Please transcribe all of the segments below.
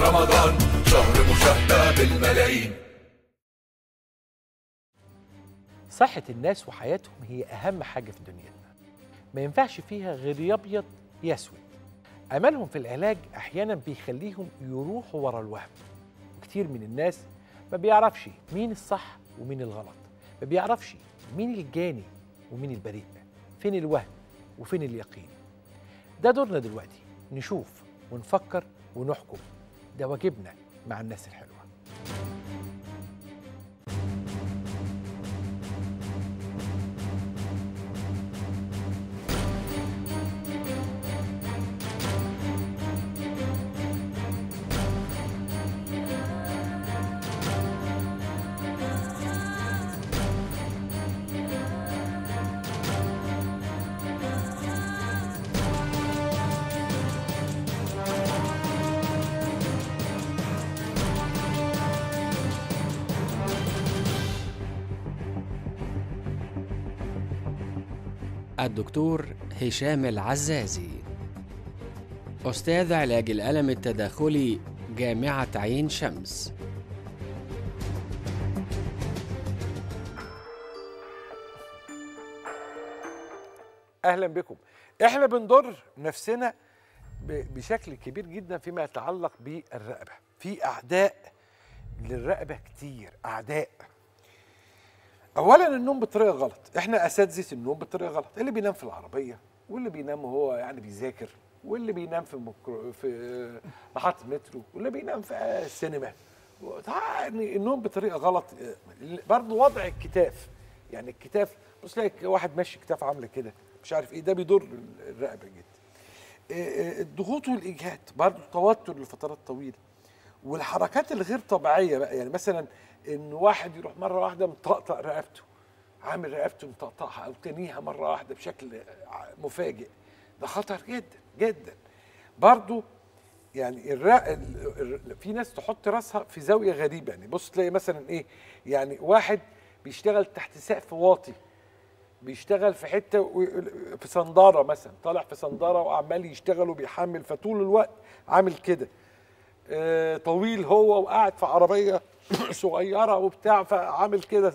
رمضان شهر مشاهدة بالملايين. صحة الناس وحياتهم هي أهم حاجة في دنيتنا. ما ينفعش فيها غير يا أسود أملهم في العلاج أحيانا بيخليهم يروحوا ورا الوهم. وكتير من الناس ما بيعرفش مين الصح ومين الغلط. ما بيعرفش مين الجاني ومين البريء. فين الوهم وفين اليقين؟ ده دورنا دلوقتي. نشوف ونفكر ونحكم. ده واجبنا مع الناس الحلوة. الدكتور هشام العزازي أستاذ علاج الألم التداخلي جامعة عين شمس. أهلا بكم. إحنا بنضر نفسنا بشكل كبير جدا فيما يتعلق بالرقبة. في أعداء للرقبة كتير أعداء. اولا النوم بطريقة غلط. إحنا أساتذة النوم بطريقة غلط. اللي بينام في العربية واللي بينام وهو يعني بيذاكر واللي بينام في مكرو في محطة مترو واللي بينام في السينما. يعني النوم بطريقة غلط. برضه وضع الكتاف. يعني الكتاف بص تلاقي واحد ماشي كتاف عاملة كده مش عارف إيه ده بيضر الرقبه جدا. آه، آه، الضغوط والإجهاد برضه توتر لفترات طويلة. والحركات الغير طبيعية بقى. يعني مثلا إن واحد يروح مرة واحدة مطقطق رقبته عامل رقبته مطقطقها أو تنيها مرة واحدة بشكل مفاجئ. ده خطر جدا جدا. برضه يعني الرق... ال- ال- في ناس تحط راسها في زاوية غريبة. يعني بص تلاقي مثلا إيه يعني واحد بيشتغل تحت سقف واطي بيشتغل في حتة و- في صندارة مثلا طالع في صندارة وعمال يشتغل وبيحمل فطول الوقت عامل كده. طويل هو وقاعد في عربية صغيرة وبتاع فعامل كده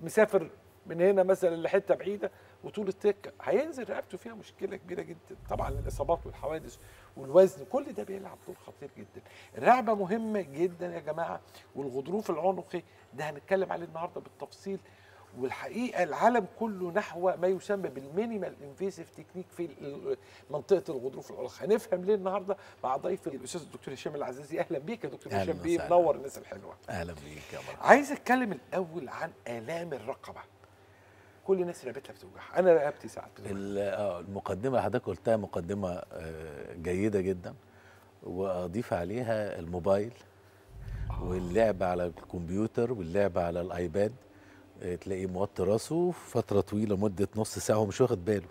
مسافر من هنا مثلا لحتة بعيدة وطول التكه هينزل رقبته فيها مشكلة كبيرة جدا. طبعا الإصابات والحوادث والوزن كل ده بيلعب دور خطير جدا. الرقبه مهمة جدا يا جماعة والغضروف العنقي ده هنتكلم عليه النهارده بالتفصيل. والحقيقة العالم كله نحو ما يسمى بال minimal invasive technique في منطقة الغضروف العنقي هنفهم ليه النهارده مع ضيف الأستاذ الدكتور هشام العزازي. أهلا بيك يا دكتور هشام بيه. منور الناس الحلوة. أهلا بيك يا مرحبا. عايز أتكلم الأول عن آلام الرقبة. كل الناس رقبتها بتوجعها. أنا رقبتي ساعات بتوجع ال- آه، المقدمة اللي حضرتك قلتها مقدمة آه، جيدة جدا. وأضيف عليها الموبايل واللعب على الكمبيوتر واللعب على الآيباد. آه، تلاقيه موطي راسه فترة طويلة مدة نص ساعة ومش واخد باله.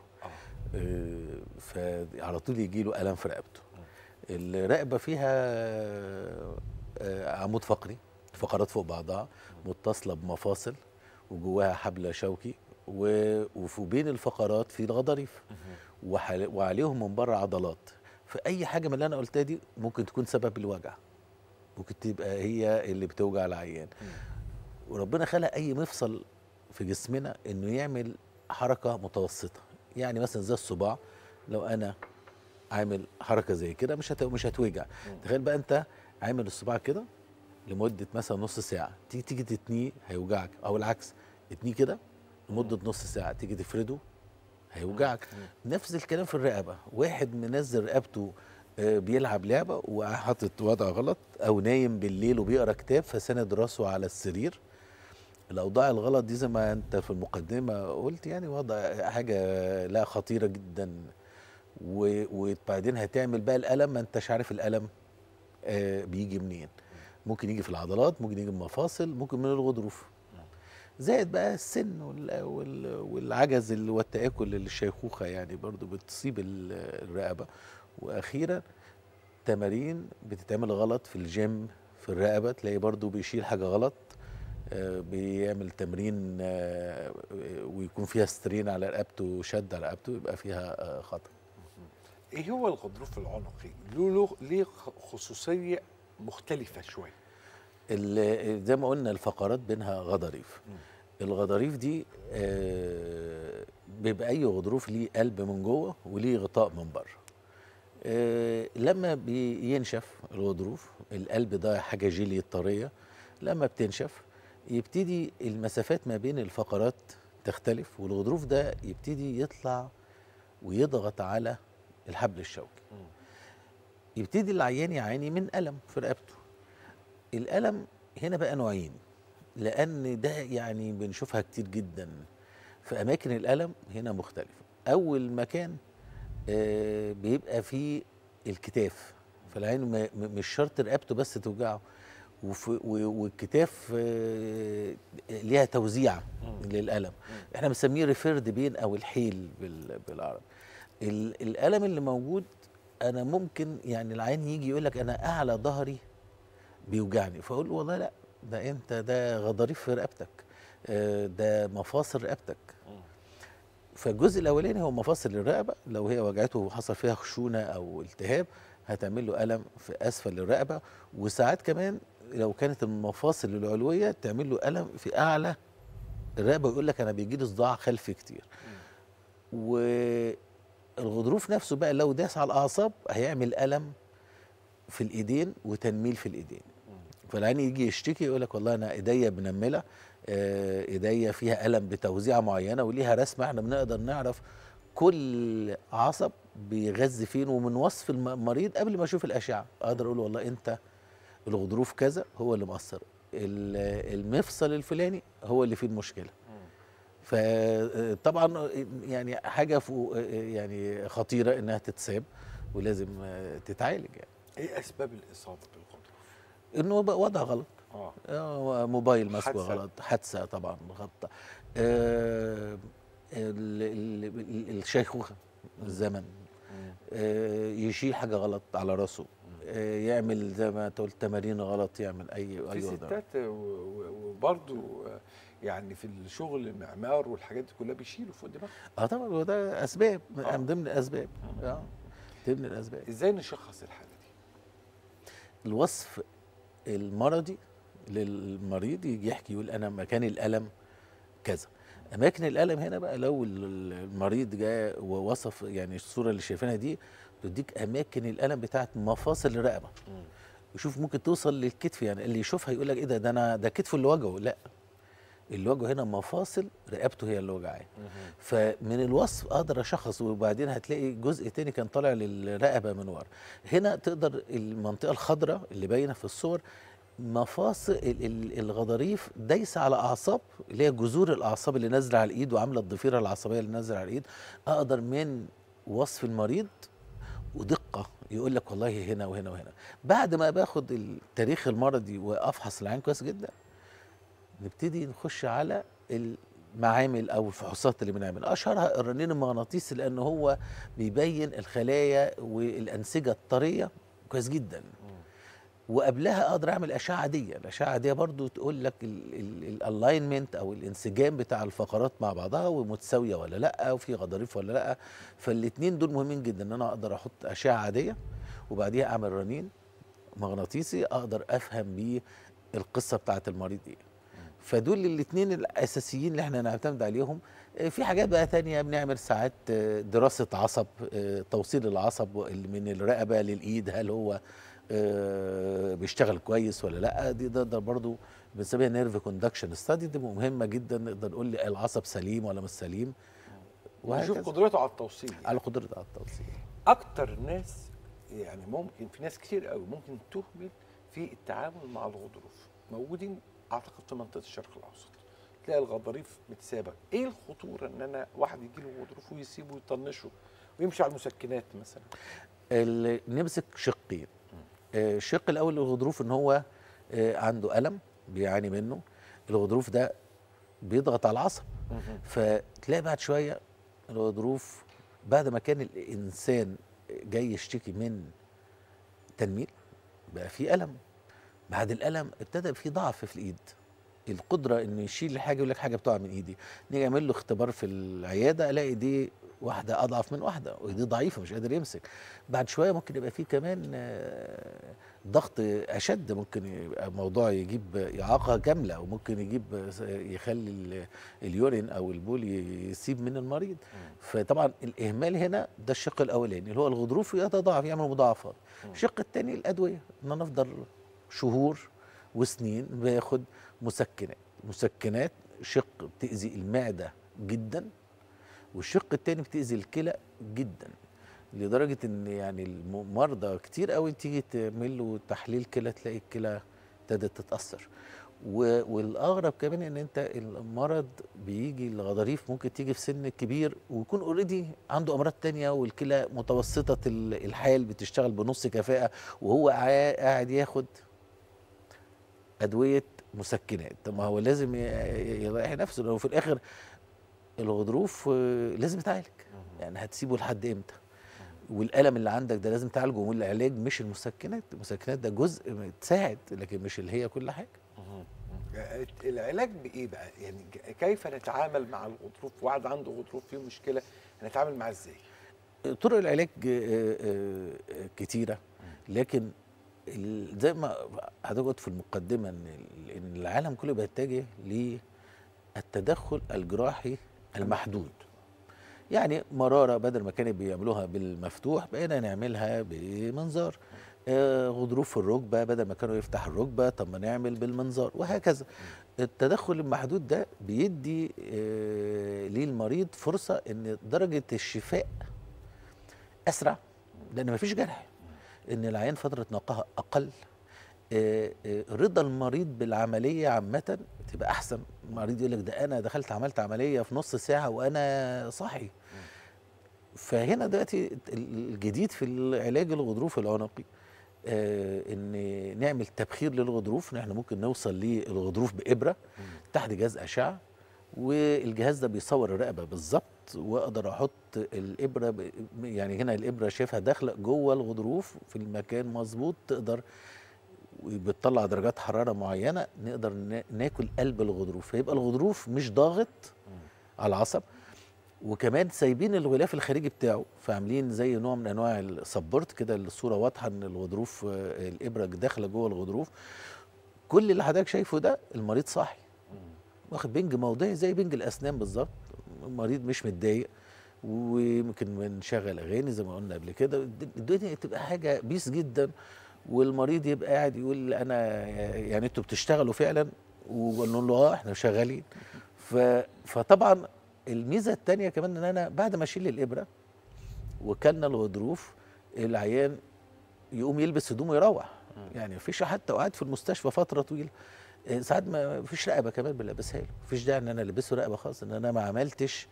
آه، فعلى طول يجي له الم في رقبته. الرقبة فيها آه، عمود فقري فقرات فوق بعضها متصلة بمفاصل وجواها حبل شوكي وفي بين الفقرات في الغضاريف وعليهم من بره عضلات. فأي حاجة من اللي أنا قلتها دي ممكن تكون سبب الوجع. ممكن تبقى هي اللي بتوجع العيان. وربنا خلق أي مفصل في جسمنا إنه يعمل حركة متوسطة. يعني مثلا زي الصباع لو أنا عامل حركة زي كده مش هت... مش هتوجع. تخيل بقى أنت عامل الصباع كده لمدة مثلا نص ساعة. تيجي تيجي تتنيه هيوجعك. أو العكس اتنيه كده لمدة نص ساعة. تيجي تفرده هيوجعك. نفس الكلام في الرقبة. واحد منزل رقبته آه، بيلعب لعبة وحاطط وضع غلط أو نايم بالليل وبيقرأ كتاب فسند راسه على السرير الأوضاع الغلط دي زي ما أنت في المقدمة قلت يعني وضع حاجة لا خطيرة جدا. وبعدين هتعمل بقى الألم ما أنتش عارف الألم آه، بيجي منين. ممكن يجي في العضلات ممكن يجي من المفاصل ممكن من الغضروف. زائد بقى السن وال- وال- والعجز ال- والتآكل الشيخوخة يعني برضو بتصيب ال- الرقبة. وأخيرا تمارين بتتعمل غلط في الجيم في الرقبة تلاقي برضو بيشيل حاجة غلط. بيعمل تمرين آه، ويكون فيها سترين على رقبته وشد على رقبته يبقى فيها آه، خطأ إيه هو الغضروف العنقي له ليه خصوصية مختلفة شوية. زي ما قلنا الفقرات بينها غضاريف. الغضاريف دي آه، بيبقى أي غضروف ليه قلب من جوه وليه غطاء من بره. آه، لما بينشف الغضروف القلب ده حاجة جيلي طريه لما بتنشف يبتدي المسافات ما بين الفقرات تختلف والغضروف ده يبتدي يطلع ويضغط على الحبل الشوكي. يبتدي العيان يعاني من ألم في رقبته. الألم هنا بقى نوعين لأن ده يعني بنشوفها كتير جدا في أماكن الألم هنا مختلفة. أول مكان آه، بيبقى فيه الكتاف. فالعين مش شرط رقبته بس توجعه والكتاف آه، ليها توزيع للألم إحنا بنسميه ريفيرد بين أو الحيل بال- بالعربي. ال- الألم اللي موجود أنا ممكن يعني العين يجي يقول لك أنا أعلى ظهري بيوجعني. فأقول له والله لا ده أنت ده غضاريف في رقبتك آه، ده مفاصل رقبتك. فالجزء الأولاني هو مفاصل الرقبة. لو هي وجعته وحصل فيها خشونة أو التهاب هتعمل له الم في أسفل الرقبة. وساعات كمان لو كانت المفاصل العلوية تعمل له ألم في أعلى الرقبة ويقول لك أنا بيجي لي صداع خلفي كتير. والغضروف نفسه بقى لو داس على الأعصاب هيعمل ألم في الإيدين وتنميل في الإيدين. فالعين يجي يشتكي يقول لك والله أنا إيديا منملة آه، إيديا فيها ألم بتوزيعه معينة وليها رسمة إحنا بنقدر نعرف كل عصب بيغذي فين ومن وصف الم- المريض قبل ما أشوف الأشعة. أقدر أقول والله أنت الغضروف كذا هو اللي مأثر. ال- المفصل الفلاني هو اللي فيه المشكلة. فطبعا يعني حاجة يعني خطيرة إنها تتساب ولازم تتعالج يعني. إيه أسباب الإصابة بالغضروف؟ إنه بقى وضع غلط. آه. آه، موبايل ماسكه حادثة. غلط حادثة طبعا غلط آه ال- ال- ال- الشيخوخة الزمن آه يشيل حاجة غلط على راسه. يعمل زي ما تقول تمارين غلط يعمل اي في اي ستات وبرضه يعني في الشغل المعمار والحاجات دي كلها بيشيلوا فوق دماغهم آه طبعا هو ده أسباب آه. من ضمن الأسباب. آه ضمن الأسباب. إزاي نشخص الحالة دي؟ الوصف المرضي للمريض يجي يحكي يقول أنا مكان الألم كذا. اماكن الألم هنا بقى لو ال- المريض جاء ووصف يعني الصورة اللي شايفينها دي تديك أماكن الألم بتاعت مفاصل الرقبة. يشوف ممكن توصل للكتف يعني اللي يشوفها يقول لك إيه ده ده أنا ده كتفه اللي وجعه لا اللي وجعه هنا مفاصل رقبته هي اللي وجعاه. فمن الوصف أقدر أشخص وبعدين هتلاقي جزء تاني كان طالع للرقبة من ورا. هنا تقدر المنطقة الخضراء اللي باينة في الصور مفاصل ال- ال- الغضاريف دايسة على أعصاب اللي هي جذور الأعصاب اللي نازلة على الإيد وعاملة الضفيرة العصبية اللي نازلة على الإيد. أقدر من وصف المريض ودقة. يقول لك والله هنا وهنا وهنا. بعد ما باخد التاريخ المرضي وأفحص العين كويس جدا نبتدي نخش على المعامل أو الفحوصات اللي بنعملها. أشهرها الرنين المغناطيسي لأن هو بيبين الخلايا والأنسجة الطرية كويس جدا. وقبلها أقدر اعمل اشعه عاديه الاشعه العاديه برضو تقول لك ال alignment أو الانسجام بتاع الفقرات مع بعضها ومتساويه ولا لا وفي غضاريف ولا لا. فالاثنين دول مهمين جدا إن أنا أقدر أحط أشعة عاديه وبعديها أعمل رنين مغناطيسي أقدر أفهم بيه القصة بتاعت المريض إيه. فدول الاثنين الأساسيين اللي إحنا نعتمد عليهم. في حاجات بقى تانية بنعمل ساعات دراسة عصب آه، توصيل العصب من الرقبة للإيد هل هو بيشتغل كويس ولا لأ دي ده, ده برضو بنسميها nerve conduction study دي مهمة جدا نقدر نقول لي العصب سليم ولا مش سليم. نشوف وهكذا. قدرته على التوصيل يعني. على قدرة على التوصيل. أكتر ناس يعني ممكن في ناس كتير قوي ممكن تهمل في التعامل مع الغضروف. موجودين أعتقد في منطقة الشرق الأوسط. تلاقي الغضاريف متسابة. إيه الخطورة إن أنا واحد يجي له غضروف ويسيبه ويطنشه ويمشي على المسكنات مثلا؟ نمسك شقين. آه، الشق الأول للغضروف إن هو آه، عنده ألم بيعاني منه. الغضروف ده بيضغط على العصب. فتلاقي بعد شوية الغضروف بعد ما كان الإنسان جاي يشتكي من تنميل بقى في ألم. بعد الألم ابتدى في ضعف في الإيد. القدرة إنه يشيل حاجة يقول لك حاجة بتقع من إيدي. نيجي أعمل له اختبار في العيادة ألاقي دي واحدة أضعف من واحدة وايدي ضعيفة مش قادر يمسك. بعد شوية ممكن يبقى في كمان آه، ضغط أشد ممكن يبقى موضوع يجيب إعاقة كاملة وممكن يجيب يخلي ال- اليورين أو البول يسيب من المريض. فطبعا الإهمال هنا ده الشق الأولاني اللي هو الغضروف يتضاعف يعمل مضاعفات. الشق الثاني الأدوية إن أنا أفضل شهور وسنين باخد مسكنات. مسكنات شق بتأذي المعدة جدا والشق التاني بتأذي الكلى جدا لدرجة إن يعني المرضى كتير قوي تيجي تعمل له تحليل كلى تلاقي الكلى ابتدت تتأثر. والأغرب كمان إن أنت المرض بيجي الغضاريف ممكن تيجي في سن كبير ويكون اوريدي عنده أمراض تانية والكلى متوسطة ال- الحال بتشتغل بنص كفاءة وهو قاع- قاعد ياخد أدوية مسكنات. طب ما هو لازم يريح نفسه لو في الآخر الغضروف آه، لازم يتعالج. يعني هتسيبه لحد إمتى؟ والألم اللي عندك ده لازم تعالجه والعلاج مش المسكنات المسكنات ده جزء تساعد لكن مش اللي هي كل حاجة. العلاج بإيه بقى؟ يعني كيف نتعامل مع الغضروف؟ واحد عنده غضروف فيه مشكلة نتعامل معاه إزاي؟ طرق العلاج آه، آه، آه، كتيرة لكن زي ما حضرتك قلت في المقدمة إن العالم كله بيتجه للتدخل الجراحي المحدود. يعني مرارة بدل ما كانوا بيعملوها بالمفتوح بقينا نعملها بمنظار. آه، غضروف في الركبة بدل ما كانوا يفتح الركبة طب ما نعمل بالمنظار وهكذا. التدخل المحدود ده بيدي آه، للمريض فرصة إن درجة الشفاء أسرع لأن مفيش جرح. إن العيان فترة نقاهة أقل. آه، رضا المريض بالعملية عامة تبقى أحسن المريض يقول لك ده أنا دخلت عملت عملية في نص ساعة وأنا صاحي فهنا دلوقتي الجديد في العلاج الغضروف العنقي آه إن نعمل تبخير للغضروف نحن ممكن نوصل للغضروف بإبرة تحت جهاز أشعة والجهاز ده بيصور الرقبة بالظبط وأقدر أحط الإبرة. يعني هنا الإبرة شايفها داخلة جوه الغضروف في المكان مظبوط تقدر بتطلع درجات حرارة معينة نقدر نا- ناكل قلب الغضروف فيبقى الغضروف مش ضاغط على العصب. وكمان سايبين الغلاف الخارجي بتاعه فعاملين زي نوع من أنواع ال support كده الصورة واضحة إن الغضروف الإبرة داخلة جوه الغضروف. كل اللي حضرتك شايفه ده المريض صاحي. واخد بنج موضعي زي بنج الأسنان بالظبط. المريض مش متضايق. ويمكن بنشغل أغاني زي ما قلنا قبل كده. الد- الدنيا تبقى حاجة peace جدا. والمريض يبقى قاعد يقول أنا يعني أنتوا بتشتغلوا فعلا؟ ونقول له آه إحنا شغالين. فطبعا الميزة الثانية كمان إن أنا بعد ما أشيل الإبرة وكلنا الغضروف العيان يقوم يلبس هدومه يروح. يعني مفيش حتى قاعد في المستشفى فترة طويلة. إيه، ساعات ما فيش رقبة كمان بنلبسها له. مفيش داعي إن أنا ألبسه رقبة خالص إن أنا ما عملتش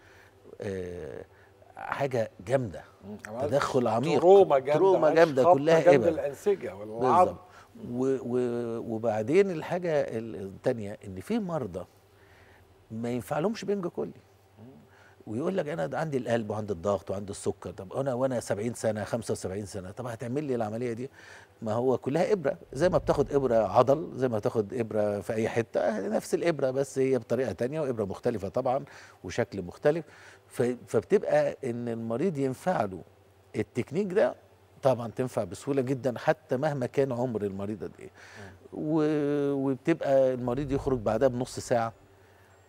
آه، حاجة جامدة. تدخل عميق. trauma جامدة trauma جامدة كلها ابر الأنسجة والعظم وبعدين الحاجة الثانية إن في مرضى ما ينفعلهمش بنج كلي ويقول لك أنا عندي القلب وعندي الضغط وعندي السكر طب أنا وأنا 70 سنة 75 سنة طب هتعمل لي العملية دي؟ ما هو كلها إبرة زي ما بتاخد إبرة عضل زي ما تاخد إبرة في أي حتة نفس الإبرة بس هي بطريقة تانية وإبرة مختلفة طبعا وشكل مختلف. فبتبقى إن المريض ينفع له التكنيك ده طبعا تنفع بسهولة جدا حتى مهما كان عمر المريض قد إيه وبتبقى المريض يخرج بعدها بنص ساعة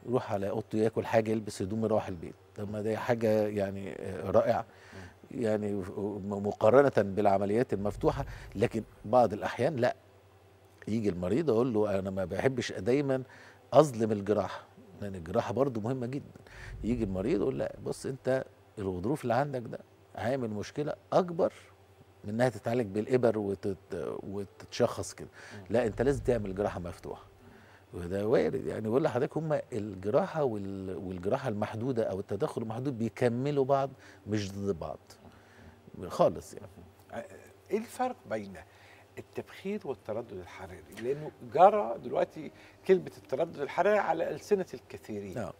يروح على أوضته ياكل حاجة يلبس هدوم يروح البيت. طب ما دي حاجة يعني رائعة. يعني مقارنة بالعمليات المفتوحة لكن بعض الأحيان لا. يجي المريض أقول له أنا ما بحبش دايما أظلم الجراحة لأن الجراحة برضو مهمة جدا. يجي المريض يقول لا بص أنت الغضروف اللي عندك ده عامل مشكلة أكبر من إنها تتعالج بالإبر وتت... وتتشخص كده. لا أنت لازم تعمل جراحة مفتوحة. وده وارد. يعني بقول لحضرتك هم الجراحة وال... والجراحة المحدودة أو التدخل المحدود بيكملوا بعض مش ضد بعض. خالص يعني. إيه الفرق بين التبخير والتردد الحراري؟ لأنه جرى دلوقتي كلمة التردد الحراري على ألسنة الكثيرين. نعم.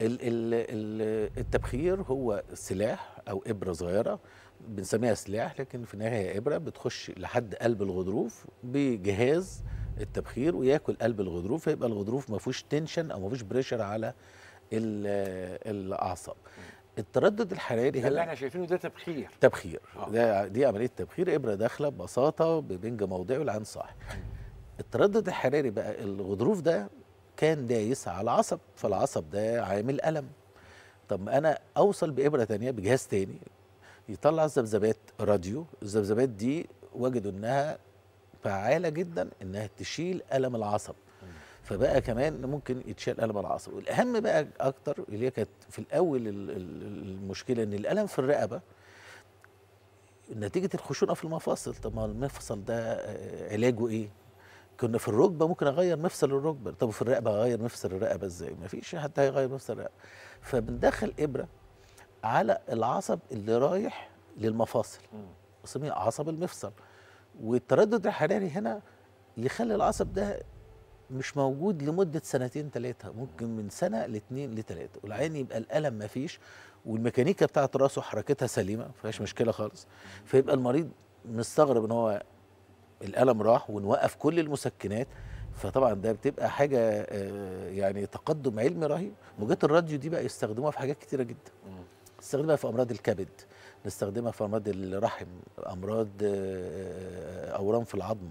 ال ال ال التبخير هو سلاح أو إبرة صغيرة بنسميها سلاح لكن في النهاية هي إبرة بتخش لحد قلب الغضروف بجهاز التبخير وياكل قلب الغضروف فيبقى الغضروف ما فيهوش tension أو ما فيهوش pressure على ال- الأعصاب. التردد الحراري ده اللي هنا إحنا شايفينه ده تبخير. تبخير. آه. ده دي عملية تبخير إبرة داخلة ببساطة ببنج موضعي والعين صاحي التردد الحراري بقى الغضروف ده كان دايس على العصب فالعصب ده عامل ألم. طب ما أنا أوصل بإبرة تانية بجهاز تاني يطلع ذبذبات راديو. الذبذبات دي وجدوا إنها فعالة جدا إنها تشيل ألم العصب. فبقى كمان ممكن يتشال ألم العصب. والأهم بقى أكتر اللي هي كانت في الأول ال- ال- المشكلة إن الألم في الرقبة نتيجة الخشونة في المفاصل. طب ما المفصل ده علاجه إيه؟ كنا في الركبة ممكن أغير مفصل الركبة. طب في الرقبة أغير مفصل الرقبة إزاي؟ ما فيش حد هيغير مفصل الرقبة. فبندخل إبرة على العصب اللي رايح للمفاصل. اسميه عصب المفصل. والتردد الحراري هنا يخلي العصب ده مش موجود لمدة سنتين ثلاثة ممكن من سنة لاثنين لثلاثة والعين يبقى الألم ما فيش والميكانيكا بتاعت راسه حركتها سليمة ما فيهاش مشكلة خالص. فيبقى المريض مستغرب إن هو الألم راح ونوقف كل المسكنات. فطبعا ده بتبقى حاجة آه، يعني تقدم علمي رهيب. موجات الراديو دي بقى يستخدموها في حاجات كتيرة جدا. نستخدمها في أمراض الكبد. نستخدمها في أمراض الرحم أمراض آه، أورام في العظم.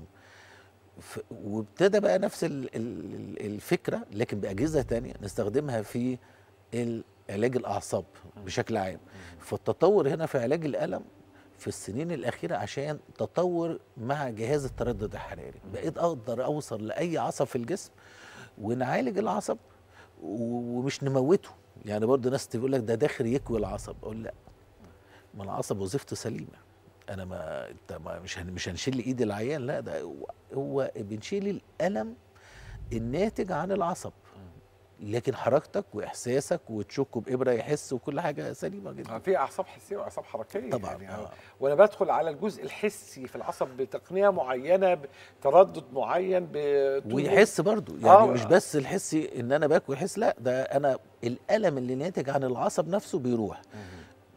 وابتدى بقى نفس ال- ال- الفكرة لكن بأجهزة تانية نستخدمها في علاج الأعصاب بشكل عام. فالتطور هنا في علاج الألم في السنين الأخيرة عشان تطور مع جهاز التردد الحراري. بقيت أقدر أوصل لأي عصب في الجسم ونعالج العصب ومش نموته. يعني برضه ناس تقول لك ده داخل يكوي العصب. أقول لأ ما العصب وظيفته سليمة. أنا ما أنت ما مش مش هنشيل إيد العيان لا ده هو, هو بنشيل الألم الناتج عن العصب. لكن حركتك وإحساسك وتشكه بإبرة يحس وكل حاجة سليمة جدا. في أعصاب حسية وأعصاب حركية طبعاً، يعني. آه. وأنا بدخل على الجزء الحسي في العصب بتقنية معينة بتردد معين ويحس برضو يعني آه. مش بس الحسي إن أنا باكل يحس لا ده أنا الألم اللي ناتج عن العصب نفسه بيروح.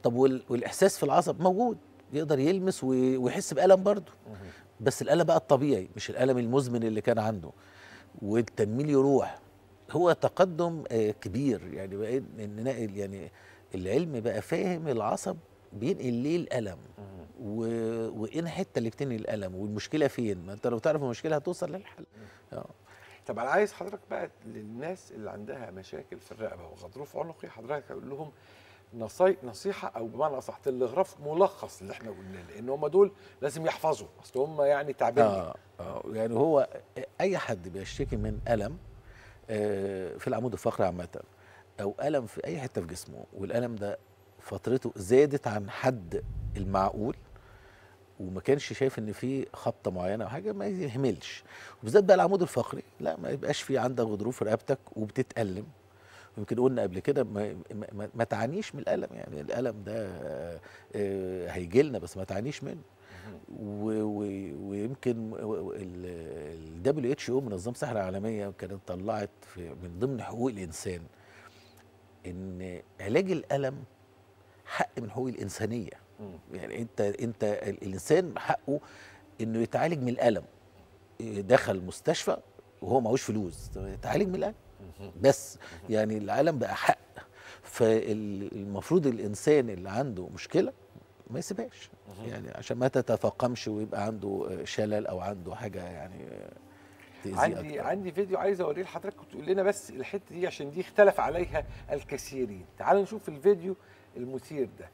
طب وال- والإحساس في العصب موجود يقدر يلمس وي- ويحس بألم برضه. بس الألم بقى الطبيعي مش الألم المزمن اللي كان عنده. والتنميل يروح. هو تقدم آه، كبير. يعني بقى يعني العلم بقى فاهم العصب بينقل ليه الألم. و... وإيه الحتة اللي بتنقل الألم؟ والمشكلة فين؟ ما أنت لو تعرف المشكلة هتوصل للحل. آه. طب أنا عايز حضرتك بقى للناس اللي عندها مشاكل في الرقبة وغضروف عنقي حضرتك أقول لهم. نصيحة أو بمعنى أصح تلغراف ملخص اللي إحنا قلناه لأن هم دول لازم يحفظوا. أصل هم يعني تعبانين. آه آه يعني هو أي حد بيشتكي من ألم آه في العمود الفقري عامة أو ألم في أي حتة في جسمه والألم ده فترته زادت عن حد المعقول وما كانش شايف إن في خبطة معينة أو حاجة ما يهملش. وبالذات بقى العمود الفقري لا ما يبقاش في عندك غضروف في رقبتك وبتتألم. يمكن قلنا قبل كده ما, ما, ما- تعانيش من الألم يعني الألم ده هيجي لنا بس ما تعانيش منه. و- و- ويمكن ال WH أو منظمة الصحه العالميه كانت طلعت في من ضمن حقوق الإنسان إن علاج الألم حق من حقوق الإنسانية. يعني أنت أنت ال- الإنسان حقه إنه يتعالج من الألم. دخل مستشفى وهو معهوش فلوس يتعالج من الألم؟ بس يعني الالم بقى حق. فالمفروض الإنسان اللي عنده مشكلة ما يسيبهاش. يعني عشان ما تتفاقمش ويبقى عنده شلل أو عنده حاجة يعني عندي أكتر. عندي فيديو عايز أوريه لحضرتك. وتقول لنا بس الحتة دي عشان دي اختلف عليها الكثيرين. تعالوا نشوف الفيديو المثير ده.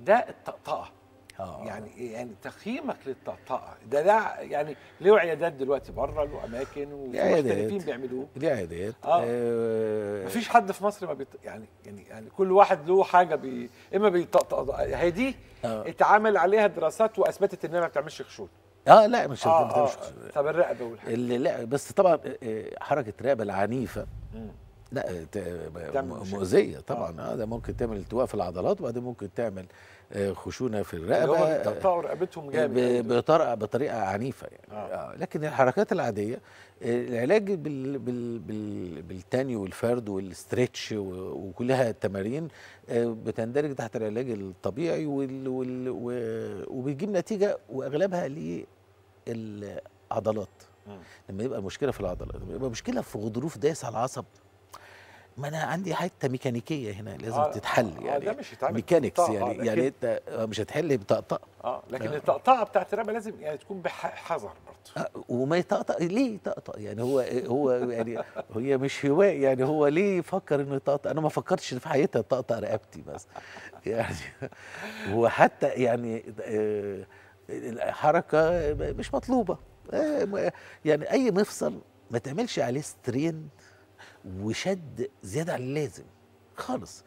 ده الطقطقه آه. يعني يعني تقييمك للطقطقة ده ده يعني له عيادات دلوقتي بره له اماكن. محترفين بيعملوه دي عيادات آه. آه مفيش حد في مصر ما بيط... يعني يعني يعني كل واحد له حاجة بي... إما بيطقطق هي دي آه. اتعمل عليها دراسات وأثبتت انها ما بتعملش خشونه آه لا مش آه, آه. مش- طب الرقبة والحاجات اللي لا بس طبعا آه، حركة الرقبة العنيفة مم. لا. مؤذية طبعا آه ده ممكن تعمل التواء في العضلات وبعدين ممكن تعمل آه، خشونة في الرقبة بيطقطقوا رقبتهم جامد دول. بطريقه بطريقة عنيفة يعني آه. آه. لكن الحركات العادية آه، العلاج بال بال بال بالتني والفرد وال stretch وكلها تمارين آه، بتندرج تحت العلاج الطبيعي وال وال و- وبيجيب نتيجة وأغلبها للعضلات. لما يبقى مشكلة في العضلات لما يبقى مشكلة في غضروف دايس على العصب ما أنا عندي حتة ميكانيكية هنا لازم آه، تتحل آه، يعني ده مش هيتعمل mechanics يعني لكن- يعني أنت آه، مش هتحل بطقطقة. آه لكن آه. الطقطقه بتاعت الرقبه لازم يعني تكون بحذر برضه. آه، وما يطقطق ليه يطقطق؟ يعني هو هو يعني هي مش هواء يعني هو ليه يفكر إنه يطقطق؟ أنا ما فكرتش في حياتي أطقطق رقبتي بس. يعني وحتى يعني آه، الحركة مش مطلوبة. آه، يعني أي مفصل ما تعملش عليه سترين وشد زيادة عن اللازم خالص.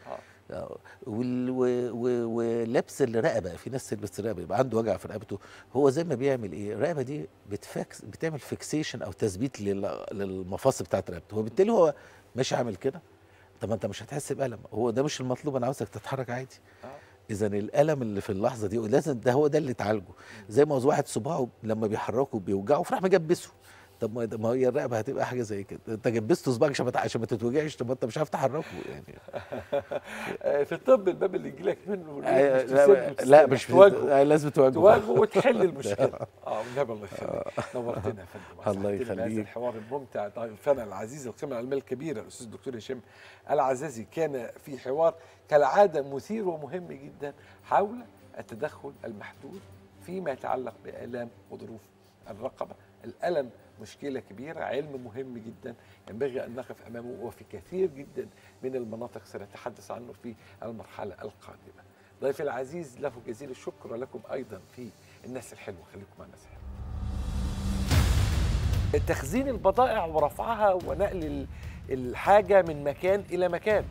آه، و- ولبس الرقبة في ناس تلبس الرقبه يبقى عنده وجع في رقبته هو زي ما بيعمل إيه الرقبة دي بتفكس بتعمل فيكسيشن أو تثبيت لل- للمفاصل بتاعت رقبته وبالتالي هو مش عامل كده. طب أنت مش هتحس بألم هو ده مش المطلوب أنا عاوزك تتحرك عادي. اذا الألم اللي في اللحظة دي لازم ده هو ده اللي تعالجه. زي ما واحد صباعه لما بيحركه بيوجعه فراح مجبسه. طب ما ما هي الرقبة هتبقى حاجة زي كده. انت جبسته صباعك عشان عشان ما تتوجعش طب انت مش عارف تحركه يعني. آه، في الطب الباب اللي يجي لك منه آه، لا, لا مش تواجهه آه، لازم تواجهه تواجهه وتحل المشكلة. آه والنبي الله يخليك. نورتنا يا فندم. الله يخليك. الحوار الممتع. ضيفنا العزيز القيمه العلميه الكبيره الأستاذ الدكتور هشام العزازي. كان في حوار كالعادة مثير ومهم جدا حول التدخل المحدود فيما يتعلق بآلام وظروف الرقبة الألم مشكلة كبيرة علم مهم جدا ينبغي أن نقف أمامه وفي كثير جدا من المناطق سنتحدث عنه في المرحلة القادمة. ضيفي العزيز له جزيل الشكر ولكم أيضا في الناس الحلوة. خليكم مع الناس الحلوة. تخزين البضائع ورفعها ونقل ال- الحاجة من مكان إلى مكان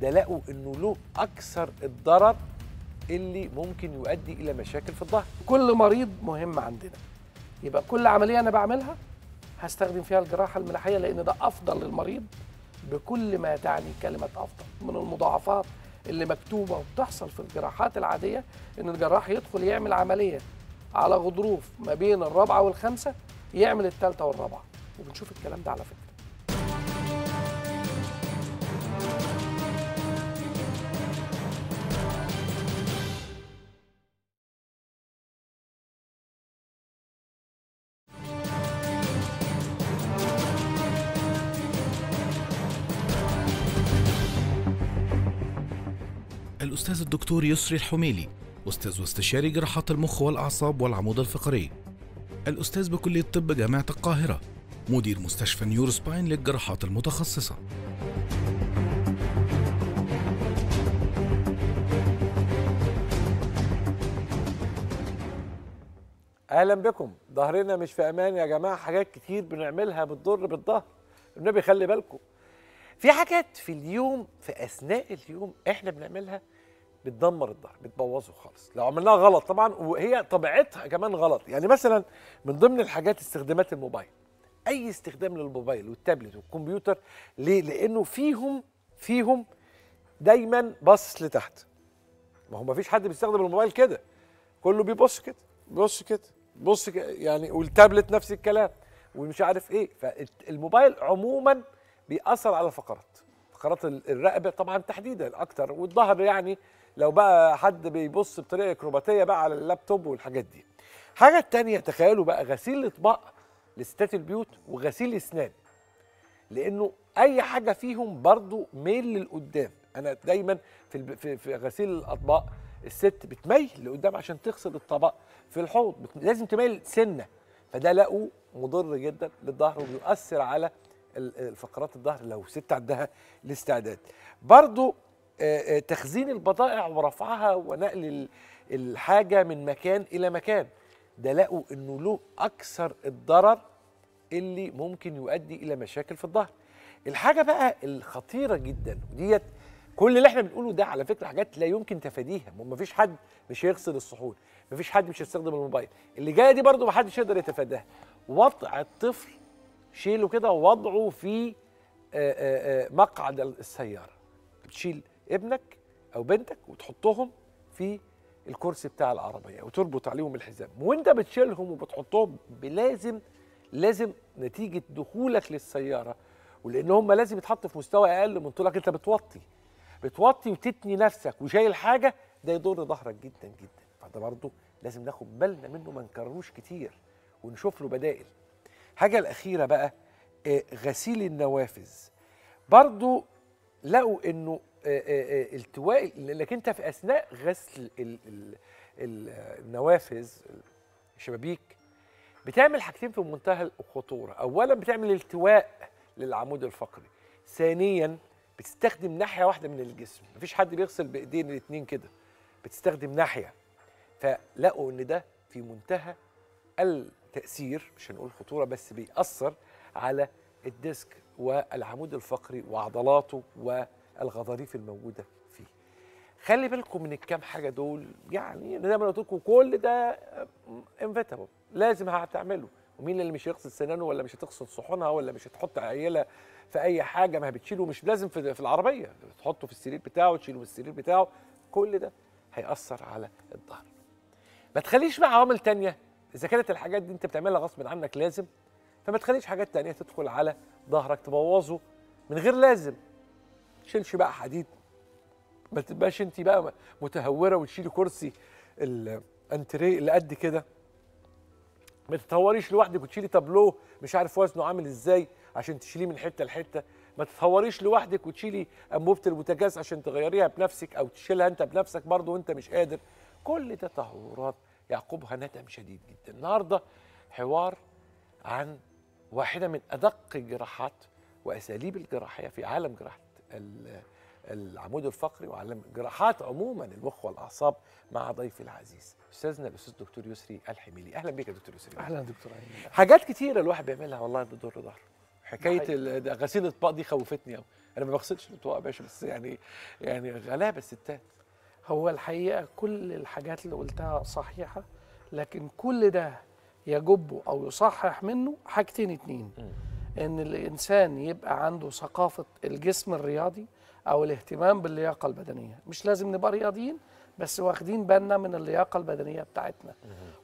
ده لقوا إنه له أكثر الضرر اللي ممكن يؤدي إلى مشاكل في الظهر. كل مريض مهم عندنا. يبقى كل عملية أنا بعملها؟ هستخدم فيها الجراحة الملاحيه لأن ده أفضل للمريض بكل ما تعني كلمة أفضل. من المضاعفات اللي مكتوبة وبتحصل في الجراحات العادية إن الجراح يدخل يعمل عملية على غضروف ما بين الرابعة والخامسه يعمل الثالثه والرابعة. وبنشوف الكلام ده على فكرة. الأستاذ الدكتور يسري الحميلي أستاذ واستشاري جراحات المخ والأعصاب والعمود الفقري. الأستاذ بكلية طب جامعة القاهرة مدير مستشفى نيورو سباين للجراحات المتخصصة. أهلا بكم. ظهرنا مش في أمان يا جماعة حاجات كتير بنعملها بتضر بالظهر. النبي خلي بالكم. في حاجات في اليوم في أثناء اليوم إحنا بنعملها بتدمر الظهر بتبوظه خالص. لو عملناها غلط طبعا وهي طبيعتها كمان غلط. يعني مثلا من ضمن الحاجات استخدامات الموبايل. أي استخدام للموبايل والتابلت والكمبيوتر ليه؟ لأنه فيهم فيهم دايما باصص لتحت. ما هو ما فيش حد بيستخدم الموبايل كده. كله بيبص كده بيبص كده بص كده يعني والتابلت نفس الكلام ومش عارف إيه. فالموبايل عموما بيأثر على الفقرات فقرات ال- الرقبة طبعا تحديدا أكتر والظهر يعني لو بقى حد بيبص بطريقة أكروباتية بقى على اللابتوب والحاجات دي. حاجة تانية تخيلوا بقى غسيل الاطباق لستات البيوت وغسيل الاسنان لأنه أي حاجة فيهم برضو ميل للقدام. أنا دايما في في, في غسيل الأطباق الست بتميل لقدام عشان تغسل الطبق. في الحوض لازم تميل سنة. فده لقوا مضر جدا للظهر وبيؤثر على الفقرات الظهر لو ست عندها الاستعداد. برضو تخزين البضائع ورفعها ونقل ال- الحاجة من مكان إلى مكان. ده لقوا إنه له أكثر الضرر اللي ممكن يؤدي إلى مشاكل في الظهر. الحاجة بقى الخطيرة جدا وديت كل اللي إحنا بنقوله ده على فكرة حاجات لا يمكن تفاديها. ما فيش حد مش هيغسل الصحون ما فيش حد مش هيستخدم الموبايل. اللي جاية دي برضو ما حدش يقدر يتفاداها. وضع الطفل شيله كده ووضعه في آه، آه، آه، مقعد السيارة. بتشيل ابنك أو بنتك وتحطهم في الكرسي بتاع العربية وتربط عليهم الحزام. وأنت بتشيلهم وبتحطهم لازم لازم نتيجة دخولك للسيارة. ولأن هم لازم يتحطوا في مستوى أقل من طولك. أنت بتوطي بتوطي وتتني نفسك وشايل حاجة ده يضر ظهرك جدا جدا. فده برضه لازم ناخد بالنا منه ما نكرروش كتير ونشوف له بدائل. حاجة الأخيرة بقى آه، غسيل النوافذ. برضو لقوا إنه التواء لأنك أنت في أثناء غسل ال- ال- ال- النوافذ الشبابيك بتعمل حاجتين في منتهى الخطورة. اولا بتعمل التواء للعمود الفقري. ثانيا بتستخدم ناحية واحدة من الجسم. مفيش حد بيغسل بإيدين الاثنين كده. بتستخدم ناحية. فلقوا إن ده في منتهى التأثير مش هنقول خطورة بس بيأثر على ال disc والعمود الفقري وعضلاته والغضاريف الموجودة فيه. خلي بالكم من الكام حاجة دول يعني زي ما قلت لكم كل ده inevitable لازم هتعمله. ومين اللي مش هيغسل سنانه ولا مش هتغسل صحونها ولا مش هتحط عيله في أي حاجة ما بتشيله؟ مش لازم في, في العربية تحطه في السرير بتاعه تشيله من السرير بتاعه. كل ده هيأثر على الظهر. ما تخليش بقى عوامل تانية. إذا كانت الحاجات دي أنت بتعملها غصب عنك لازم فما تخليش حاجات تانية تدخل على ظهرك تبوظه من غير لازم. تشيلش بقى حديد. ما تبقاش انت بقى متهورة وتشيلي كرسي الانتريه اللي قد كده. ما تتهوريش لوحدك وتشيلي تابلوه مش عارف وزنه عامل إزاي عشان تشيليه من حتة لحتة. ما تتهوريش لوحدك وتشيلي انبوبه البوتاجاز عشان تغيريها بنفسك أو تشيلها أنت بنفسك برضه وأنت مش قادر. كل ده تهورات. يعقبها ندم شديد جدا. النهارده حوار عن واحدة من أدق الجراحات وأساليب الجراحية في عالم جراحة. العمود الفقري وعالم الجراحات عموما المخ والأعصاب مع ضيفي العزيز أستاذنا الأستاذ دكتور يسري الحميلي. أهلا بك يا دكتور يسري. أهلا دكتور ايمن حاجات كتيره الواحد بيعملها والله بتضر ظهره حكاية غسيل الأطباق دي خوفتني قوي أنا ما بغسلش الأطباق يا باشا بس يعني يعني غلابه الستات هو الحقيقة كل الحاجات اللي قلتها صحيحة لكن كل ده يجب أو يصحح منه حاجتين اتنين. إن الإنسان يبقى عنده ثقافة الجسم الرياضي أو الاهتمام باللياقة البدنية. مش لازم نبقى رياضيين بس واخدين بالنا من اللياقة البدنية بتاعتنا.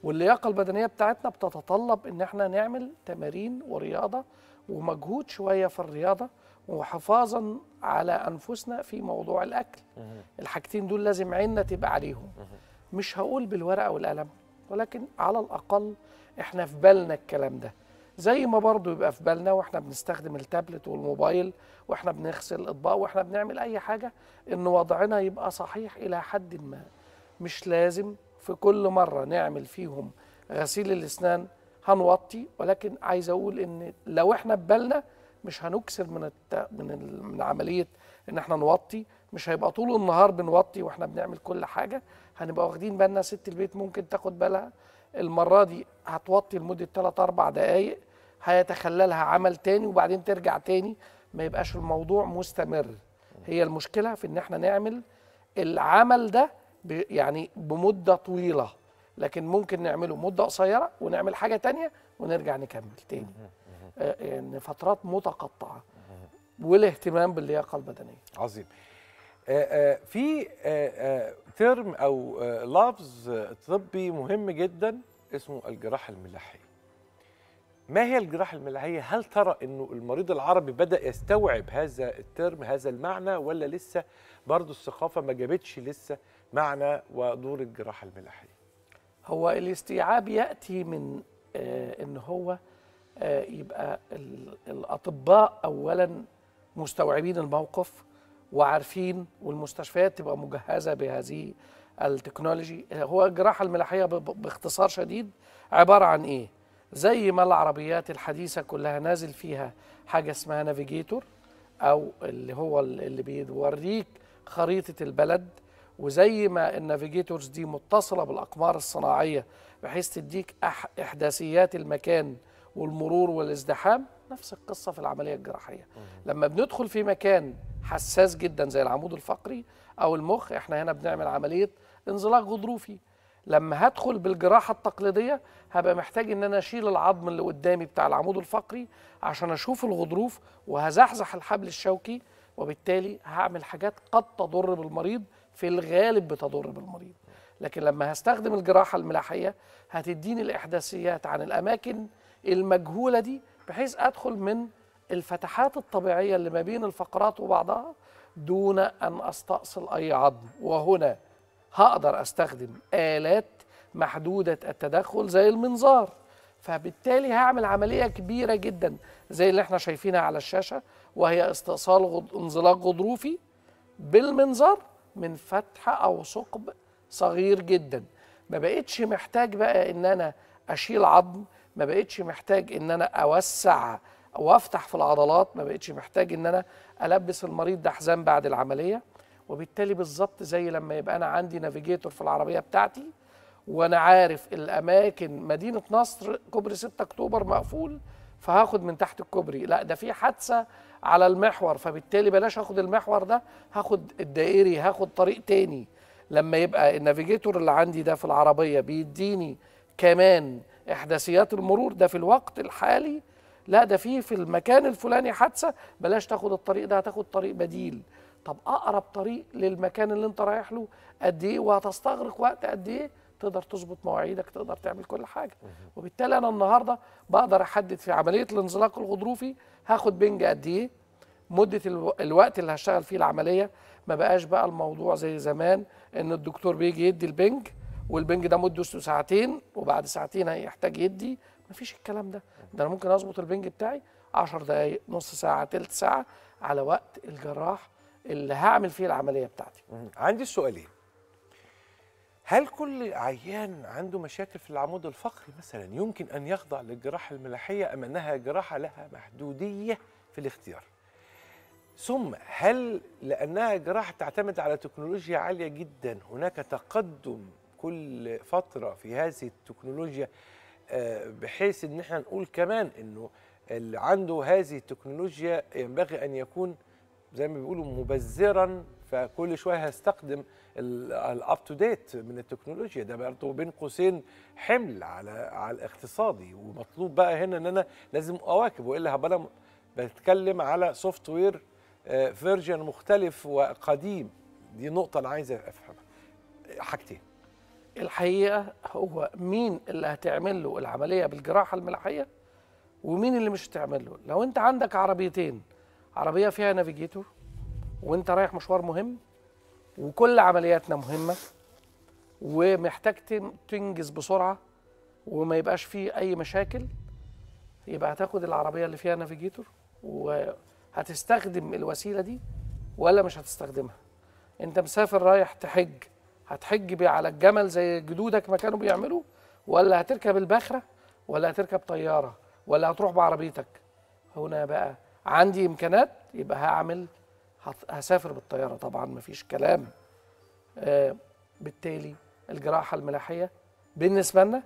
واللياقة البدنية بتاعتنا بتتطلب إن إحنا نعمل تمارين ورياضة ومجهود شوية في الرياضة وحفاظا على أنفسنا في موضوع الأكل. الحاجتين دول لازم عيننا تبقى عليهم. مش هقول بالورقة والقلم ولكن على الأقل إحنا في بالنا الكلام ده. زي ما برضو يبقى في بالنا وإحنا بنستخدم التابلت والموبايل وإحنا بنغسل الأطباق وإحنا بنعمل أي حاجة إن وضعنا يبقى صحيح إلى حد ما. مش لازم في كل مرة نعمل فيهم غسيل الإسنان هنوطي ولكن عايز أقول إن لو إحنا في بالنا مش هنكسر من الت... من ال... من عملية إن إحنا نوطي مش هيبقى طول النهار بنوطي وإحنا بنعمل كل حاجة. هنبقى واخدين بالنا ست البيت ممكن تاخد بالها المرة دي هتوطي لمدة 3 4 دقائق هيتخللها عمل تاني وبعدين ترجع تاني ما يبقاش الموضوع مستمر. هي المشكلة في إن إحنا نعمل العمل ده. يعني بمدة طويلة لكن ممكن نعمله مدة قصيرة ونعمل حاجة تانية ونرجع نكمل تاني. آه، يعني فترات متقطعة والاهتمام باللياقة البدنية. عظيم. آه، آه، في ترم أو لفظ طبي مهم جدا اسمه الجراحه الملاحيه ما هي الجراحة الملاحيه هل ترى إنه المريض العربي بدأ يستوعب هذا الترم هذا المعنى ولا لسه برضه الثقافة ما جابتش لسه معنى ودور الجراحة الملاحيه هو الاستيعاب يأتي من آه إن هو آه يبقى ال- الأطباء اولا مستوعبين الموقف وعارفين والمستشفيات تبقى مجهزة بهذه التكنولوجي هو ب- ب- باختصار شديد عبارة عن إيه؟ زي ما العربيات الحديثة كلها نازل فيها حاجة اسمها navigator أو اللي هو ال- اللي بيوريك خريطة البلد وزي ما ال navigators دي متصلة بالأقمار الصناعية بحيث تديك أح إحداثيات المكان والمرور والازدحام نفس القصة في العملية الجراحية. لما بندخل في مكان حساس جدا زي العمود الفقري أو المخ إحنا هنا بنعمل عملية انزلاق غضروفي. لما هدخل بالجراحة التقليدية هبقى محتاج إن أنا أشيل العظم اللي قدامي بتاع العمود الفقري عشان أشوف الغضروف وهزحزح الحبل الشوكي وبالتالي هعمل حاجات قد تضر بالمريض في الغالب بتضر بالمريض. لكن لما هستخدم الجراحة الملاحية هتديني الإحداثيات عن الأماكن المجهولة دي بحيث أدخل من الفتحات الطبيعية اللي ما بين الفقرات وبعضها دون أن أستأصل أي عظم. وهنا هقدر أستخدم آلات محدودة التدخل زي المنظار. فبالتالي هعمل عملية كبيرة جدا زي اللي إحنا شايفينها على الشاشة وهي استئصال غض... انزلاق غضروفي بالمنظار من فتحه أو ثقب صغير جدا. ما بقتش محتاج بقى إن أنا أشيل عظم ما بقتش محتاج إن أنا أوسع وأفتح في العضلات ما بقتش محتاج إن أنا ألبس المريض ده حزام بعد العملية. وبالتالي بالظبط زي لما يبقى أنا عندي navigator في العربية بتاعتي وأنا عارف الأماكن مدينة نصر كوبري 6 أكتوبر مقفول فهاخد من تحت الكوبري. لا ده في حادثة على المحور فبالتالي بلاش اخد المحور ده هاخد الدائري هاخد طريق تاني. لما يبقى النافيجيتور اللي عندي ده في العربية بيديني كمان إحداثيات المرور ده في الوقت الحالي لا ده في في المكان الفلاني حادثة بلاش تاخد الطريق ده هتاخد طريق بديل. طب أقرب طريق للمكان اللي أنت رايح له قد إيه؟ وهتستغرق وقت قد إيه؟ تقدر تظبط مواعيدك تقدر تعمل كل حاجة. وبالتالي أنا النهارده بقدر أحدد في عملية الانزلاق الغضروفي هاخد بنج قد إيه؟ مدة ألو... الوقت اللي هشتغل فيه العملية. ما بقاش بقى الموضوع زي زمان إن الدكتور بيجي يدي البنج والبنج ده مدته ساعتين وبعد ساعتين هيحتاج يدي. مفيش الكلام ده. ده أنا ممكن أظبط البنج بتاعي 10 دقائق نص ساعة تلت ساعة على وقت الجراح اللي هعمل فيه العملية بتاعتي. عندي سؤالين هل كل عيان عنده مشاكل في العمود الفقري مثلا يمكن أن يخضع للجراحة الملاحية أم أنها جراحة لها محدودية في الاختيار؟ ثم هل لأنها جراحة تعتمد على تكنولوجيا عالية جدا هناك تقدم كل فترة في هذه التكنولوجيا آه، بحيث إن إحنا نقول كمان إنه اللي عنده هذه التكنولوجيا ينبغي أن يكون زي ما بيقولوا مبذرا فكل شوية هيستخدم ال up to date من التكنولوجيا. ده برضه بين قوسين حمل على على الاقتصادي. ومطلوب بقى هنا إن أنا لازم أواكب. وإلا هبقى أنا بتكلم على software version مختلف وقديم. دي نقطة أنا عايز أفهمها. حاجتين. الحقيقة هو مين اللي هتعمل له العملية بالجراحة الملاحيه ومين اللي مش هتعمل له؟ لو أنت عندك عربيتين عربية فيها navigator وانت رايح مشوار مهم وكل عملياتنا مهمة ومحتاج تن- تنجز بسرعة وما يبقاش فيه أي مشاكل يبقى هتاخد العربية اللي فيها navigator وهتستخدم الوسيلة دي ولا مش هتستخدمها. انت مسافر رايح تحج هتحج بيه على الجمل زي جدودك ما كانوا بيعملوا ولا هتركب الباخره ولا هتركب طيارة ولا هتروح بعربيتك. هنا بقى عندي امكانات يبقى هعمل هسافر بالطيارة طبعا مفيش كلام. آه بالتالي الجراحة الملاحية بالنسبة لنا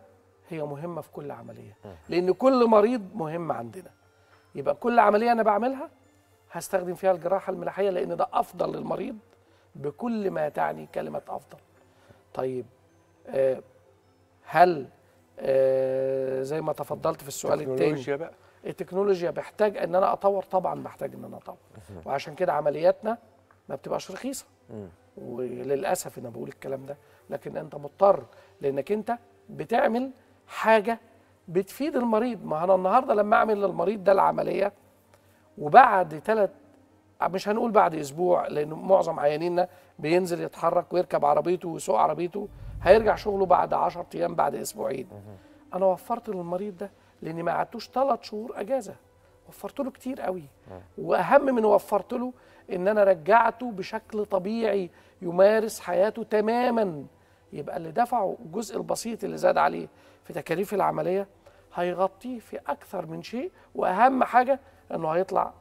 هي مهمة في كل عملية. لأن كل مريض مهم عندنا. يبقى كل عملية أنا بعملها هستخدم فيها الجراحة الملاحية لأن ده أفضل للمريض بكل ما تعني كلمة أفضل. طيب آه هل آه زي ما تفضلت في السؤال الثاني بقى. التكنولوجيا بحتاج ان أنا اطور طبعا بحتاج ان أنا اطور. وعشان كده عملياتنا ما بتبقاش رخيصة. وللأسف أنا بقول الكلام ده. لكن أنت مضطر لأنك أنت بتعمل حاجة بتفيد المريض. ما أنا النهارده لما أعمل للمريض ده العملية وبعد ثلاث مش هنقول بعد أسبوع لأن معظم عيانينا بينزل يتحرك ويركب عربيته ويسوق عربيته هيرجع شغله بعد 10 أيام بعد أسبوعين. أنا وفرت للمريض ده لأني ما قعدتوش ثلاث شهور أجازة. وفرت له كتير قوي. وأهم من وفرت له إن أنا رجعته بشكل طبيعي يمارس حياته تماما. يبقى اللي دفعه الجزء البسيط اللي زاد عليه في تكاليف العملية هيغطيه في أكثر من شيء. وأهم حاجة إنه هيطلع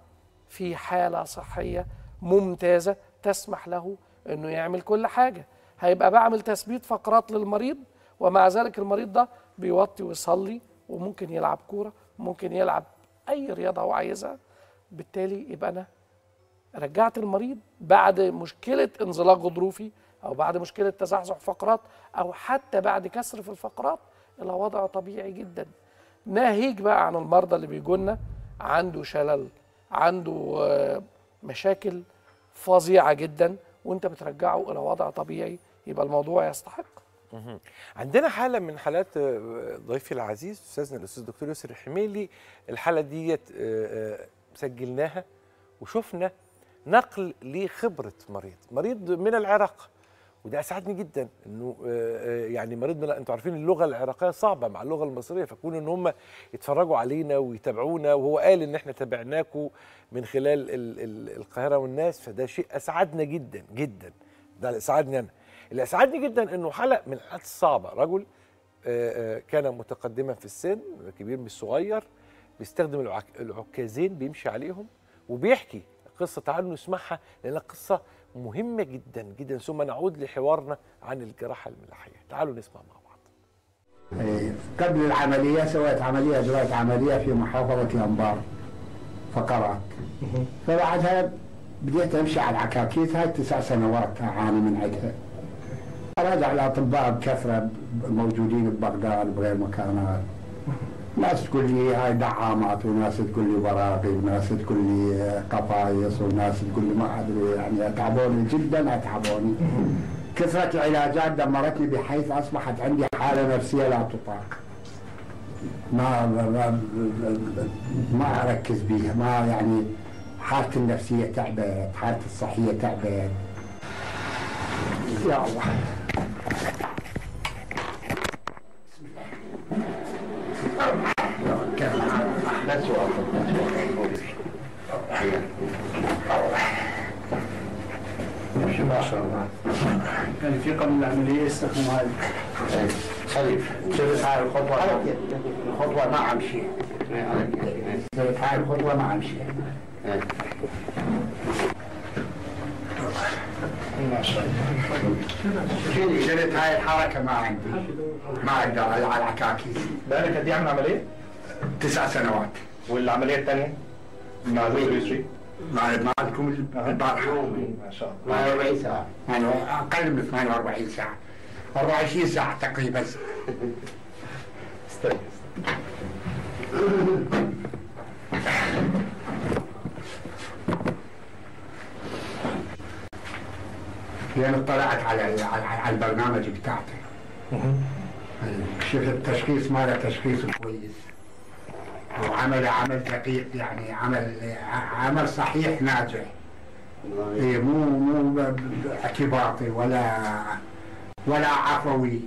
في حالة صحية ممتازة تسمح له إنه يعمل كل حاجة. هيبقى بعمل تثبيت فقرات للمريض ومع ذلك المريض ده بيوطي ويصلي وممكن يلعب كورة ممكن يلعب أي رياضة هو عايزها. بالتالي يبقى أنا رجعت المريض بعد مشكلة انزلاق غضروفي أو بعد مشكلة تزحزح فقرات أو حتى بعد كسر في الفقرات إلى وضع طبيعي جدا. ناهيك بقى عن المرضى اللي بيجوا لنا عنده شلل عنده آه، مشاكل فظيعة جدا وأنت بترجعه إلى وضع طبيعي يبقى الموضوع يستحق. عندنا حالة من حالات آه، ضيفي العزيز أستاذنا الأستاذ دكتور ياسر الحميلي الحالة ديت آه، آه، سجلناها وشفنا نقل لخبرة مريض مريض من العراق. وده أسعدني جدا إنه يعني مريضنا أنتوا عارفين اللغة العراقية صعبة مع اللغة المصرية فكون إن هم يتفرجوا علينا ويتابعونا وهو قال إن إحنا تابعناكم من خلال ال ال القاهرة والناس فده شيء أسعدنا جدا جدا. ده اسعدني أنا. اللي أسعدني جدا إنه حلق من الحالات الصعبه رجل آه، آه، كان متقدما في السن كبير مش صغير بيستخدم العك- العكازين بيمشي عليهم وبيحكي قصة تعالوا نسمعها لأنها قصة مهمة جدا جدا. ثم نعود لحوارنا عن الجراحة الملاحيه تعالوا نسمع مع بعض. قبل العملية سويت عملية أجريت عملية في محافظة الأنبار فقرأت. فبعدها بديت أمشي على العكاكيت هاي تسع سنوات أعاني من عندها أراجع الأطباء بكثرة موجودين ببغداد بغير مكانات. ناس تقول لي هاي دعامات وناس تقول لي براغي وناس تقول لي قفايص وناس تقول لي ما أدري يعني أتعبوني جدا أتعبوني. كثرة العلاجات دمرتني بحيث أصبحت عندي حالة نفسية لا تطاق. ما ما, ما أركز بيها ما يعني حالتي النفسية تعبت حالتي الصحية تعبت. يا الله. ما شاء الله. يعني في قبل العملية يستخدم هذه خليف صرت هاي الخطوة الخطوة ما أمشي صرت هاي الخطوة ما أمشي ما شاء الله. صرت هاي الحركة ما عندي ما أقدر على على العكاكيز بقالك قد إيه عامل عملية؟ تسع سنوات. والعملية الثانية؟ مع السويسري مع معكم البارحة. ما شاء الله. 48 ساعة. يعني أقل من 48 ساعة. 24 ساعة تقريبا. استنى لأن اطلعت على على, البرنامج بتاعته شفت التشخيص ماله تشخيص كويس. وعمل عمل دقيق يعني عمل عمل صحيح ناجح. إيه مو مو اعتباطي ولا ولا عفوي.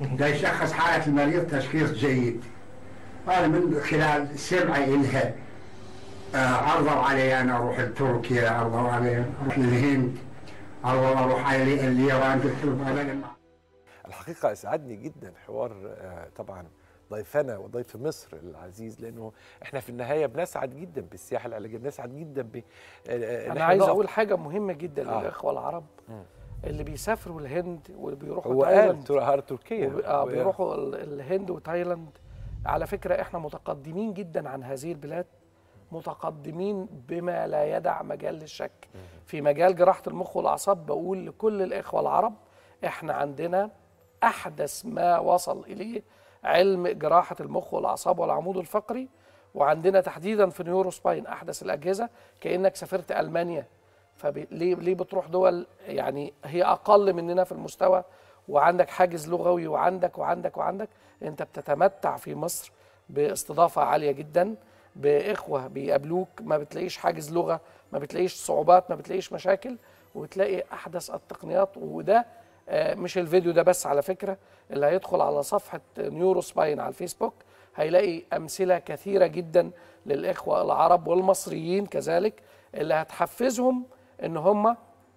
ده يشخص حالة المريض تشخيص جيد. أنا من خلال سمعي إلها آه، عرضوا علي أنا أروح لتركيا عرضوا علي أروح للهند. الحقيقة أسعدني جدا حوار آه، طبعا ضيفنا وضيف مصر العزيز لأنه إحنا في النهاية بنسعد جدا بالسياحة العلاجية بنسعد جدا ب آه، آه، أنا عايز نقف- أقول حاجة مهمة جدا آه. للإخوة العرب اللي بيسافروا الهند وبيروحوا هو قال تايلاند. تر- تركيا. وب- آه بيروحوا ال- الهند وتايلاند. على فكرة إحنا متقدمين جدا عن هذه البلاد. متقدمين بما لا يدع مجال للشك. في مجال جراحة المخ والأعصاب بقول لكل الإخوة العرب إحنا عندنا أحدث ما وصل إليه علم جراحة المخ والأعصاب والعمود الفقري وعندنا تحديدا في نيورو سباين أحدث الأجهزة كأنك سافرت ألمانيا. فليه ليه بتروح دول؟ يعني هي أقل مننا في المستوى وعندك حاجز لغوي وعندك وعندك وعندك. أنت بتتمتع في مصر بإستضافة عالية جدا. بإخوة بيقابلوك ما بتلاقيش حاجز لغة ما بتلاقيش صعوبات ما بتلاقيش مشاكل وبتلاقي أحدث التقنيات وده آه، مش الفيديو ده بس على فكرة اللي هيدخل على صفحة Neuro Spine على الفيسبوك هيلاقي أمثلة كثيرة جدا للإخوة العرب والمصريين كذلك اللي هتحفزهم إن هم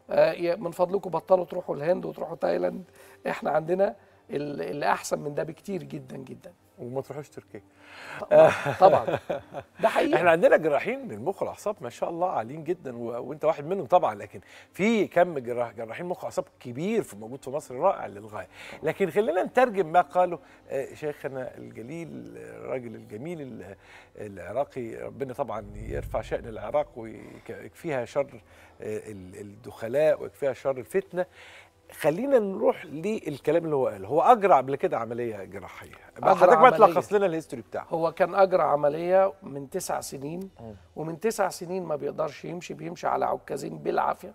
آه، من فضلكم بطلوا تروحوا الهند وتروحوا تايلاند إحنا عندنا ال- اللي أحسن من ده بكتير جدا جدا. وما تروحوش تركيا. طبعا ده حقيقي. إحنا عندنا جراحين المخ والاعصاب ما شاء الله عاليين جدا و... وانت واحد منهم طبعا لكن في كم جراح جراحين مخ واعصاب كبير في موجود في مصر رائع للغاية. لكن خلينا نترجم ما قاله آه، شيخنا الجليل الراجل الجميل ال- العراقي. ربنا طبعا يرفع شأن العراق ويكفيها شر آه، ال- الدخلاء ويكفيها شر الفتنة. خلينا نروح للكلام اللي هو قاله. هو أجرى قبل كده عملية جراحية. حضرتك عملية. تلخص لنا الهيستوري بتاعه هو كان أجرى عملية من تسع سنين ومن تسع سنين ما بيقدرش يمشي بيمشي على عكازين بالعافية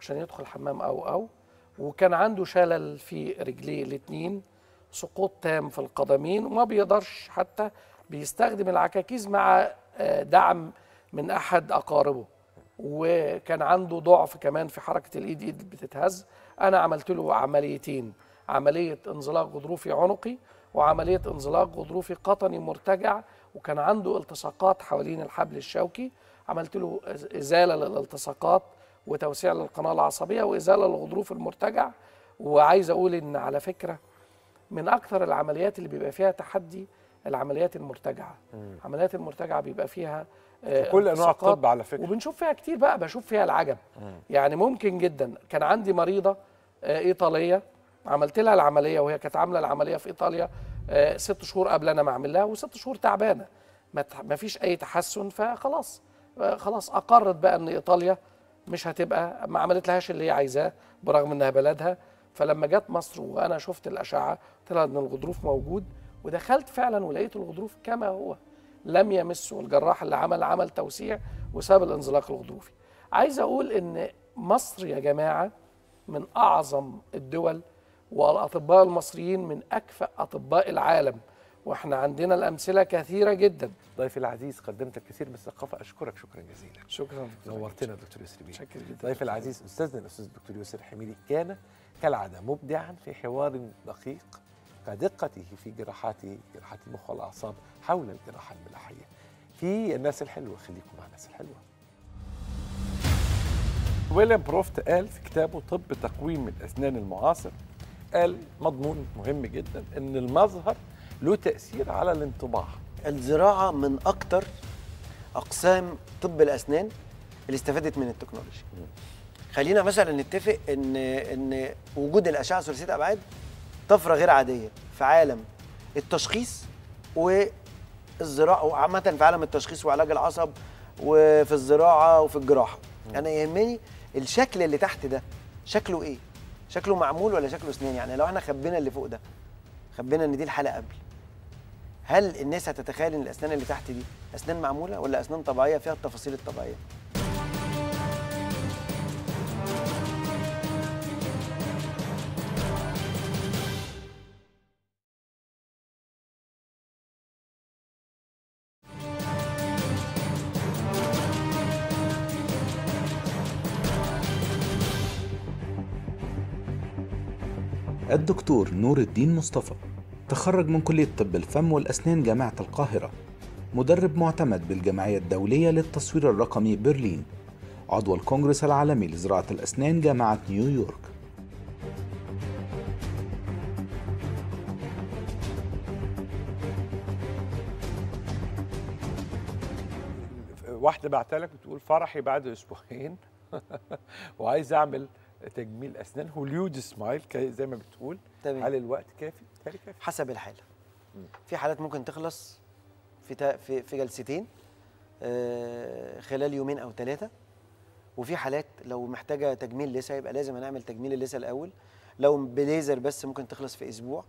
عشان يدخل حمام أو أو وكان عنده شلل في رجليه الاثنين سقوط تام في القدمين وما بيقدرش حتى بيستخدم العكاكيز مع آه، دعم من أحد أقاربه. وكان عنده ضعف كمان في حركة الإيد إيد بتتهز. أنا عملت له عمليتين. عملية انزلاق غضروفي عنقي وعملية انزلاق غضروفي قطني مرتجع وكان عنده التصاقات حوالين الحبل الشوكي. عملت له إزالة للالتصاقات وتوسيع للقناة العصبية وإزالة للغضروف المرتجع. وعايز أقول إن على فكرة من أكثر العمليات اللي بيبقى فيها تحدي العمليات المرتجعة. العمليات المرتجعة بيبقى فيها كل أنواع الطب على فكرة. وبنشوف فيها كتير بقى بشوف فيها العجب. يعني ممكن جدا. كان عندي مريضة آه، إيطالية. عملت لها العملية وهي كانت عاملة العملية في إيطاليا آه، ست شهور قبل أنا ما اعمل لها وست شهور تعبانة. ما فيش أي تحسن فخلاص آه، خلاص أقرت بقى إن إيطاليا مش هتبقى ما عملت لهاش اللي هي عايزاه برغم إنها بلدها. فلما جت مصر وأنا شفت الأشعة طلع إن الغضروف موجود ودخلت فعلا ولقيت الغضروف كما هو. لم يمسه الجراح اللي عمل عمل توسيع وساب الانزلاق الغضروفي. عايز أقول إن مصر يا جماعة من أعظم الدول والأطباء المصريين من أكفأ أطباء العالم وإحنا عندنا الأمثلة كثيرة جدا. ضيفي العزيز قدمت الكثير من الثقافه أشكرك شكرا جزيلا. شكرا. نورتنا دكتور بيه. شكرا جدا. ضيفي العزيز أستاذنا الأستاذ الدكتور يسر حميدي كان كالعادة مبدعا في حوار دقيق. كدقته في جراحات جراحات المخ والاعصاب حول الجراحه الملاحية. في الناس الحلوة خليكم مع الناس الحلوة. ويليام بروفت قال في كتابه طب تقويم الأسنان المعاصر قال مضمون مهم جدا إن المظهر له تأثير على الانطباع. الزراعة من أكتر أقسام طب الأسنان اللي استفادت من التكنولوجيا. خلينا مثلا نتفق ان إن وجود الأشعة ثلاثية الابعاد طفرة غير عادية في عالم التشخيص والزراعة وعامة في عالم التشخيص وعلاج العصب وفي الزراعة وفي الجراحة. أنا يهمني الشكل اللي تحت ده. شكله إيه؟ شكله معمول ولا شكله اسنان يعني لو إحنا خبينا اللي فوق ده خبينا إن دي الحاله قبل. هل الناس هتتخيل إن الأسنان اللي تحت دي أسنان معمولة ولا أسنان طبيعية فيها التفاصيل الطبيعية؟ الدكتور نور الدين مصطفى تخرج من كلية طب الفم والأسنان جامعة القاهرة مدرب معتمد بالجمعية الدولية للتصوير الرقمي برلين عضو الكونغرس العالمي لزراعة الأسنان جامعة نيويورك. واحدة بعتها لك بتقول فرحي بعد أسبوعين. وعايز أعمل تجميل اسنان Hollywood smile زي ما بتقول تمام. هل الوقت كافي؟ كافي. حسب الحالة. في حالات ممكن تخلص في في, في جلستين آه، خلال يومين أو ثلاثة وفي حالات لو محتاجة تجميل لسه يبقى لازم هنعمل تجميل اللثه الأول. لو بليزر بس ممكن تخلص في أسبوع.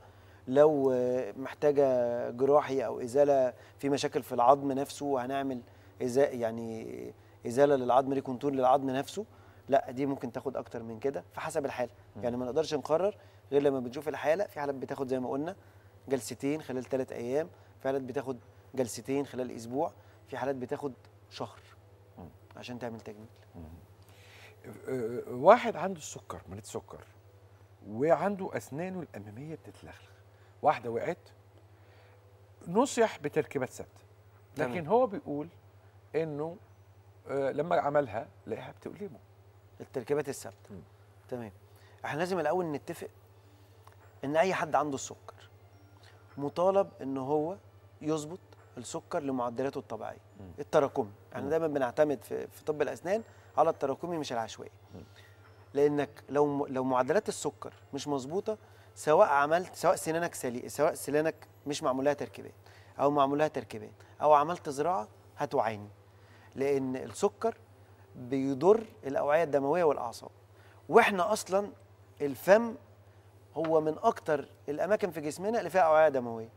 لو آه، محتاجة جراحي أو إزالة في مشاكل في العظم نفسه هنعمل إزا يعني إزالة للعظم ريكونتور للعظم نفسه. لا دي ممكن تاخد أكتر من كده فحسب الحالة. يعني ما نقدرش نقرر غير لما بنشوف الحالة. في حالات بتاخد زي ما قلنا جلستين خلال ثلاث أيام في حالات بتاخد جلستين خلال أسبوع في حالات بتاخد شهر عشان تعمل تجميل. آه، واحد عنده السكر مريض سكر وعنده أسنانه الأمامية بتتلخلخ. واحدة وقعت نصح بتركيبات ثابتة. لكن. هو بيقول إنه آه، لما عملها لقاها بتؤلمه. التركيبات الثابتة. تمام. إحنا لازم الأول نتفق إن أي حد عنده السكر مطالب إن هو يظبط السكر لمعدلاته الطبيعية التراكمي. إحنا دايما بنعتمد في, في طب الأسنان على التراكمي مش العشوائي. لأنك لو لو معدلات السكر مش مظبوطة سواء عملت سواء سنانك سلي سواء سنانك مش معمول لها تركيبات أو معمول لها تركيبات أو عملت زراعة هتعاني لأن السكر بيضر الأوعية الدموية والأعصاب. وإحنا أصلا الفم هو من أكتر الأماكن في جسمنا اللي فيها أوعية دموية.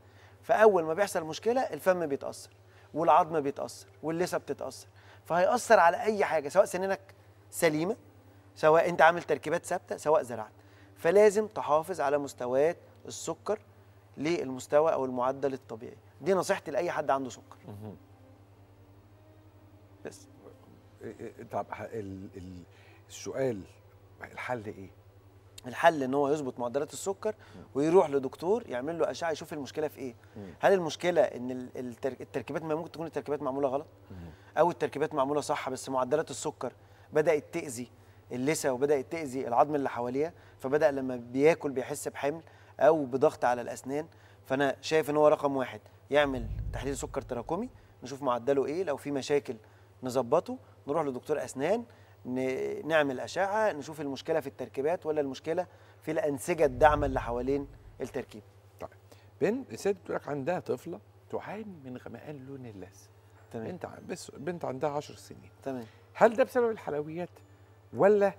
فأول ما بيحصل مشكلة الفم بيتأثر والعظم بيتأثر واللثة بتتأثر. فهيأثر على أي حاجة سواء سنانك سليمة سواء أنت عامل تركيبات ثابتة سواء زرعت. فلازم تحافظ على مستويات السكر للمستوى أو المعدل الطبيعي. دي نصيحتي لأي حد عنده سكر. بس. طب السؤال الحل إيه؟ الحل إن هو يظبط معدلات السكر ويروح لدكتور يعمل له أشعة يشوف المشكلة في إيه. هل المشكلة إن ال- التر- التركيبات ما ممكن تكون التركيبات معمولة غلط؟ أو التركيبات معمولة صح بس معدلات السكر بدأت تأذي اللثة وبدأت تأذي العظم اللي حواليها فبدأ لما بياكل بيحس بحمل أو بضغط على الأسنان فأنا شايف إن هو رقم واحد يعمل تحليل سكر تراكمي نشوف معدله إيه لو في مشاكل نظبطه نروح لدكتور أسنان نعمل أشعة نشوف المشكلة في التركيبات ولا المشكلة في الأنسجة الداعمة اللي حوالين التركيب. طيب بنت ست بتقول لك عندها طفلة تعاني من غمقان لون اللثه تمام. بنت ع- بس بنت عندها 10 سنين. تمام. هل ده بسبب الحلويات ولا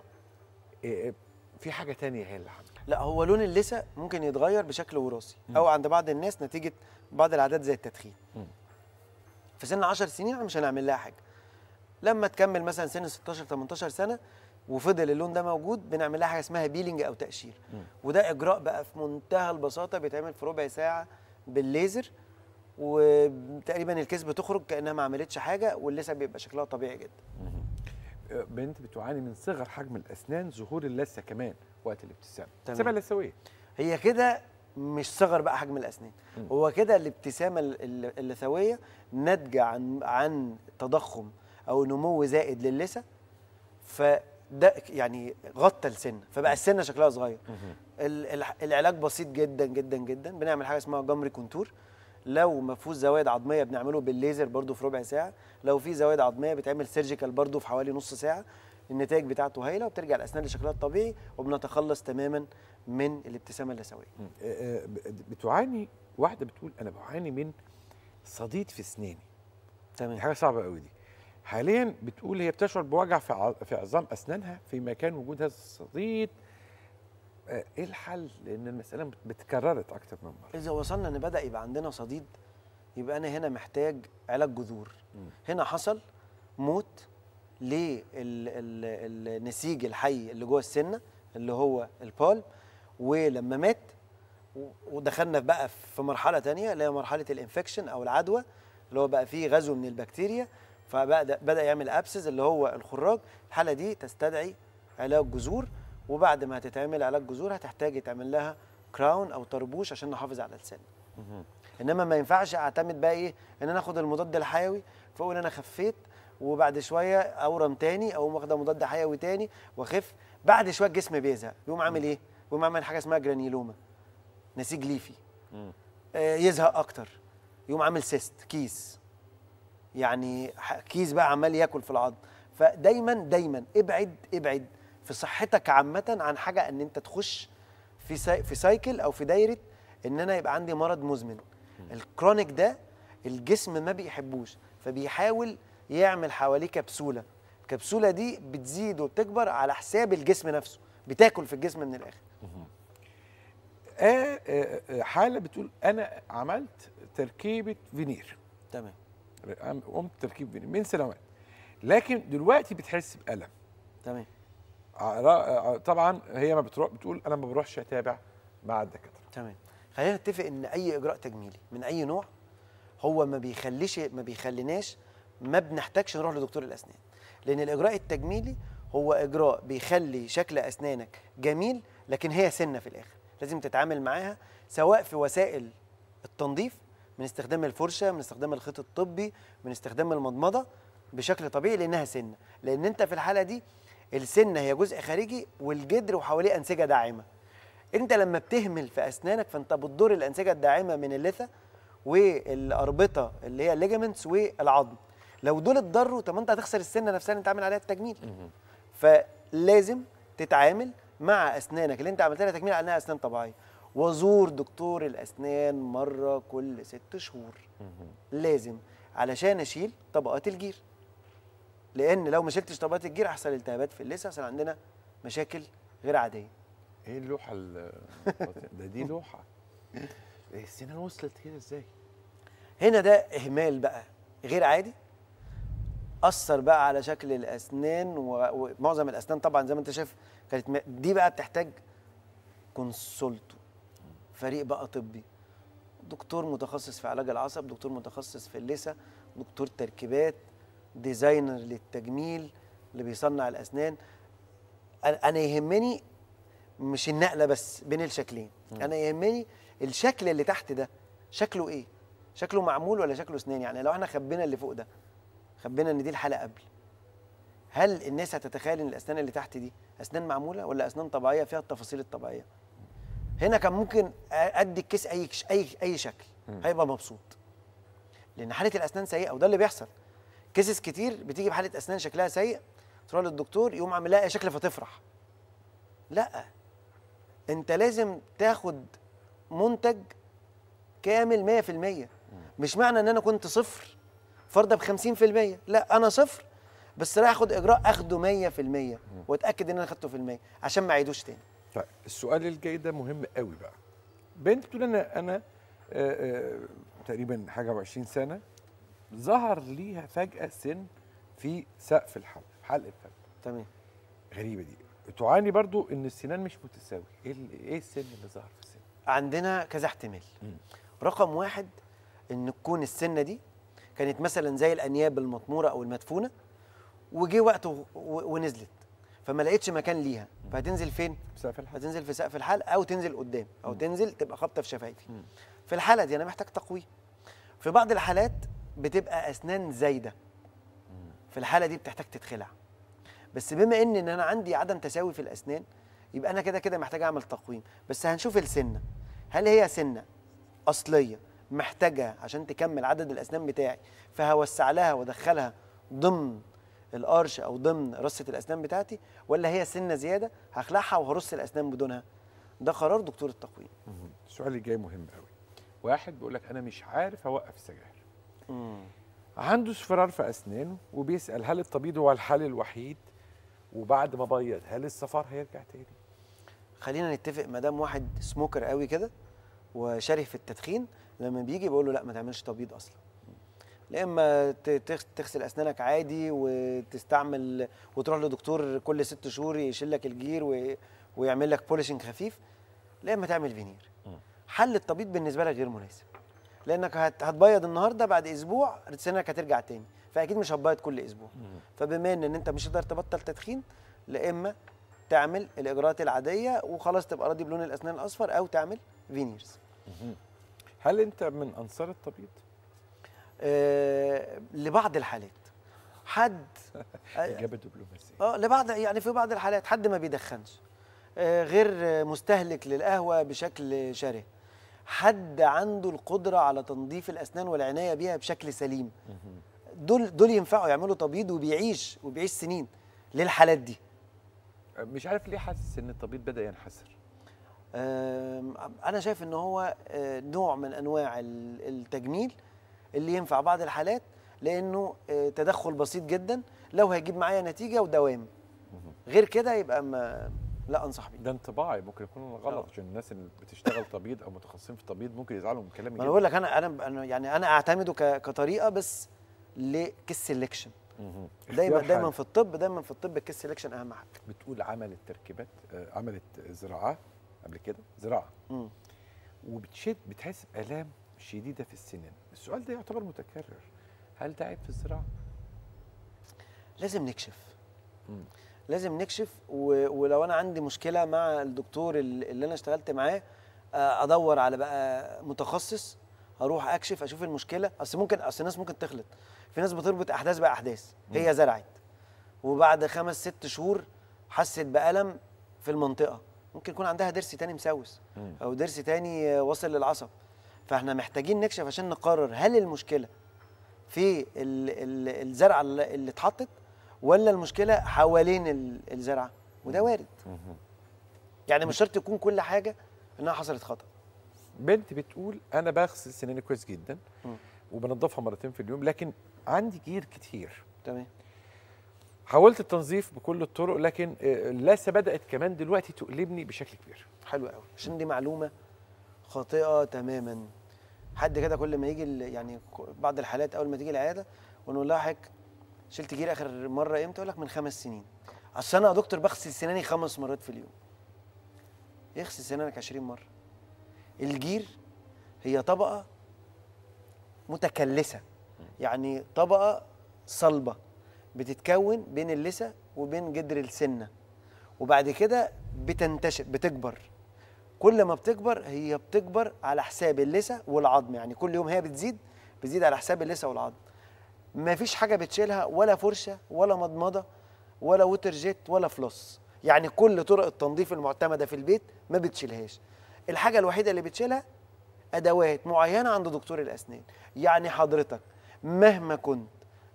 في حاجة تانية هي اللي عاملة؟ لا هو لون اللثة ممكن يتغير بشكل وراثي أو عند بعض الناس نتيجة بعض العادات زي التدخين. في سن 10 سنين مش هنعمل لها حاجة. لما تكمل مثلا سن 16 18 سنة وفضل اللون ده موجود بنعمل لها حاجة اسمها بيلينج أو تقشير وده إجراء بقى في منتهى البساطة بيتعمل في ربع ساعة بالليزر وتقريبا الكيس بتخرج كأنها ما عملتش حاجة واللثه بيبقى شكلها طبيعي جدا. آه، بنت بتعاني من صغر حجم الأسنان ظهور اللثة كمان وقت الابتسامه. سمع لثوية. هي كده مش صغر بقى حجم الأسنان. هو كده الابتسامة ال- ال- اللثوية ناتجة عن عن تضخم أو نمو زائد للثه فده يعني غطى السن فبقى السنة شكلها صغير. ال- الع- العلاج بسيط جدا جدا جدا. بنعمل حاجة اسمها gum contour. لو ما فيهوش زوايد عظمية بنعمله بالليزر برضو في ربع ساعة. لو في زوايد عظمية بتعمل surgical برضو في حوالي نص ساعة. النتائج بتاعته هايلة وبترجع الأسنان لشكلها الطبيعي وبنتخلص تماما من الابتسامة اللثوية. آه، آه، بتعاني واحدة بتقول أنا بعاني من صديد في اسناني تمام. حاجة صعبة قوي دي. حاليا بتقول هي بتشعر بوجع في عظام أسنانها في مكان وجود هذا الصديد آه، إيه الحل؟ لأن المسألة بت- بتكررت أكتر من مرة. إذا وصلنا إن بدأ يبقى عندنا صديد يبقى أنا هنا محتاج علاج جذور. هنا حصل موت للنسيج الحي اللي جوه السنة اللي هو البال ولما مات ودخلنا بقى في مرحلة تانية اللي هي مرحلة الإنفكشن أو العدوى اللي هو بقى فيه غزو من البكتيريا. فبدأ بدأ يعمل abscess اللي هو الخراج. الحالة دي تستدعي علاج جذور وبعد ما هتتعمل علاج جذور هتحتاج يتعمل لها crown أو طربوش عشان نحافظ على السن. إنما ما ينفعش أعتمد بقى إيه؟ إن أنا آخد المضاد الحيوي فأقول أنا خفيت وبعد شوية أورم تاني أو واخده مضاد حيوي تاني وأخف. بعد شوية الجسم بيزهق. يقوم عامل إيه؟ يقوم عامل حاجة اسمها granuloma نسيج ليفي. آه يزهق أكتر. يقوم عامل cyst كيس. يعني كيس بقى عمال ياكل في العظم فدايما دايما ابعد ابعد في صحتك عامة عن حاجة إن أنت تخش في ساي في cycle أو في دايرة إن أنا يبقى عندي مرض مزمن. ال chronic ده الجسم ما بيحبوش فبيحاول يعمل حواليه كبسولة. الكبسولة دي بتزيد وبتكبر على حساب الجسم نفسه بتاكل في الجسم من الآخر. آه آه، آه، حالة بتقول أنا عملت تركيبة فينير. تمام. قمت تركيب فينير من سنوات لكن دلوقتي بتحس بألم. تمام. طبعا هي ما بتروح بتقول أنا ما بروحش أتابع مع الدكاترة. تمام. خلينا نتفق إن أي إجراء تجميلي من أي نوع هو ما بيخليش ما بيخليناش ما بنحتاجش نروح لدكتور الأسنان. لأن الإجراء التجميلي هو إجراء بيخلي شكل أسنانك جميل لكن هي سنة في الآخر. لازم تتعامل معاها سواء في وسائل التنظيف من استخدام الفرشة من استخدام الخيط الطبي من استخدام المضمضة بشكل طبيعي لأنها سنة. لأن أنت في الحالة دي السنة هي جزء خارجي والجدر وحواليه أنسجة داعمة. أنت لما بتهمل في أسنانك فأنت بتضر الأنسجة الداعمة من اللثة والأربطة اللي هي الليجامنتس والعظم. لو دول اتضروا طب أنت هتخسر السنة نفسها اللي أنت عامل عليها التجميل. فلازم تتعامل مع أسنانك. اللي أنت عملت لها تجميل على انها أسنان طبيعية. وزور دكتور الأسنان مرة كل ست شهور. لازم علشان أشيل طبقات الجير. لأن لو ما شلتش طبقات الجير هيحصل التهابات في اللثة عشان عندنا مشاكل غير عادية. إيه اللوحة ال- ده دي لوحة. إيه السنان وصلت كده إزاي؟ هنا ده إهمال بقى غير عادي. أثر بقى على شكل الأسنان ومعظم الأسنان طبعا زي ما أنت شايف كانت دي بقى بتحتاج كونسولتو فريق بقى طبي. دكتور متخصص في علاج العصب دكتور متخصص في اللثة دكتور تركيبات designer للتجميل اللي بيصنع الأسنان. أنا يهمني مش النقلة بس بين الشكلين. أنا يهمني الشكل اللي تحت ده. شكله إيه؟ شكله معمول ولا شكله أسنان؟ يعني لو إحنا خبينا اللي فوق ده خبينا إن دي الحلقة قبل. هل الناس هتتخيل إن الأسنان اللي تحت دي أسنان معمولة ولا أسنان طبيعية فيها التفاصيل الطبيعية؟ هنا كان ممكن أدي ال case أي اي أي شكل. هيبقى مبسوط. لأن حالة الأسنان سيئة وده اللي بيحصل. cases كتير بتيجي بحاله أسنان شكلها سيء تروح للدكتور يقوم عامل لها أي شكل فتفرح. لأ. أنت لازم تاخد منتج كامل 100% مش معنى إن أنا كنت صفر فرضه ب 50% لأ أنا صفر بس رايح أخد إجراء أخده 100% وأتأكد إن أنا خدته في المية عشان ما أعيدوش تاني. طيب السؤال الجاي ده مهم قوي بقى. بنت بتقول أنا أنا آه، آه، تقريبا حاجة و20 سنة ظهر ليها فجأة سن في سقف الحلق حلق الفم. تمام. غريبة دي. تعاني برضو إن السنان مش متساوي إيه إيه السن اللي ظهر في السن؟ عندنا كذا احتمال. رقم واحد إن تكون السنة دي كانت مثلا زي الأنياب المطمورة أو المدفونة وجه وقت ونزلت فما لقيتش مكان ليها. فهتنزل فين؟ سقف الحلق هتنزل في سقف الحلق أو تنزل قدام أو تنزل تبقى خبطة في شفايفي. في الحاله دي أنا محتاج تقويم. في بعض الحالات بتبقى أسنان زايدة. في الحاله دي بتحتاج تتخلع. بس بما إن إن أنا عندي عدم تساوي في الأسنان يبقى أنا كده كده محتاج أعمل تقويم. بس هنشوف السنة. هل هي سنة أصلية محتاجة عشان تكمل عدد الأسنان بتاعي فهوسع لها وادخلها ضمن القرش أو ضمن رصة الأسنان بتاعتي ولا هي سنة زيادة هخلعها وهرص الأسنان بدونها. ده قرار دكتور التقويم. السؤال اللي جاي مهم قوي واحد بيقول لك أنا مش عارف أوقف السجاير. عنده اصفرار في أسنانه وبيسأل هل التبييض هو الحل الوحيد؟ وبعد ما بيض هل الصفار هيرجع تاني؟ خلينا نتفق ما دام واحد سموكر قوي كده وشره في التدخين لما بيجي بقول له لا ما تعملش تبييض أصلا. لا إما تغسل أسنانك عادي وتستعمل وتروح لدكتور كل ست شهور يشيل لك الجير ويعمل لك polishing خفيف لا إما تعمل فينير حل التبييض بالنسبة لك غير مناسب. لأنك هت- هتبيض النهارده بعد أسبوع سنانك هترجع تاني فأكيد مش هتبيض كل أسبوع. فبما إن إن أنت مش هتقدر تبطل تدخين لا إما تعمل الإجراءات العادية وخلاص تبقى راضي بلون الأسنان الأصفر أو تعمل veneers هل أنت من أنصار آه لبعض الحالات. حد إجابة دبلوماسية. آه لبعض يعني في بعض الحالات حد ما بيدخنش آه غير آه، مستهلك للقهوة بشكل شره حد عنده القدرة على تنظيف الأسنان والعناية بيها بشكل سليم. دول دول ينفعوا يعملوا تبييض وبيعيش وبيعيش سنين للحالات دي. مش عارف ليه حاسس إن التبييض بدأ ينحسر. أنا شايف إن هو آه، نوع من أنواع ال- التجميل. اللي ينفع بعض الحالات لأنه آه، تدخل بسيط جدا. لو هيجيب معايا نتيجة ودوام. غير كده يبقى ما لا أنصح بيه. ده انطباعي. ممكن يكون غلط عشان الناس اللي بتشتغل تبييض أو متخصصين في التبييض ممكن يزعلوا من كلامي ما أنا. بقول لك أنا أنا يعني أنا أعتمده كطريقة بس ل case selection. دايما دايما. في الطب دايما في الطب ال case selection أهم حاجة. بتقول عملت تركيبات آه، عملت زراعة قبل كده زراعة. وبتشد بتحس بالام شديدة في السنان. السؤال ده يعتبر متكرر. هل ده عيب في الزراعة؟ لازم نكشف. مم. لازم نكشف و... ولو أنا عندي مشكلة مع الدكتور ال- اللي أنا اشتغلت معاه آه، أدور على بقى متخصص أروح أكشف أشوف المشكلة. أصل ممكن أصل الناس ممكن تخلط. في ناس بتربط أحداث بأحداث. هي زرعت. وبعد خمس ست شهور حست بألم في المنطقة. ممكن يكون عندها ضرس تاني مسوس. أو ضرس تاني آه، واصل للعصب. فاحنا محتاجين نكشف عشان نقرر هل المشكلة في ال- ال- الزرعة اللي اتحطت ولا المشكلة حوالين ال- الزرعة. وده وارد. يعني مش شرط يكون كل حاجة إنها حصلت خطأ. بنت بتقول أنا بغسل سناني كويس جدا. وبنضفها مرتين في اليوم لكن عندي جير كتير. تمام. حاولت التنظيف بكل الطرق لكن اللثه بدأت كمان دلوقتي تؤلمني بشكل كبير. حلو قوي عشان دي معلومة خاطئة تماما. حد كده كل ما يجي يعني بعض الحالات أول ما تيجي العيادة ونقول لها حضرتك شلت جير آخر مرة إمتى؟ يقول لك من خمس سنين. أصل أنا يا دكتور بغسل سناني خمس مرات في اليوم. يغسل سنانك 20 مرة. الجير هي طبقة متكلسة. يعني طبقة صلبة بتتكون بين اللثة وبين جدر السنة. وبعد كده بتنتشر بتكبر. كل ما بتكبر هي بتكبر على حساب اللثة والعظم. يعني كل يوم هي بتزيد بتزيد على حساب اللثة والعظم. ما فيش حاجة بتشيلها ولا فرشة ولا مضمضة ولا ووتر جيت ولا فلوس يعني كل طرق التنظيف المعتمدة في البيت ما بتشيلهاش. الحاجة الوحيدة اللي بتشيلها أدوات معينة عند دكتور الأسنان. يعني حضرتك مهما كنت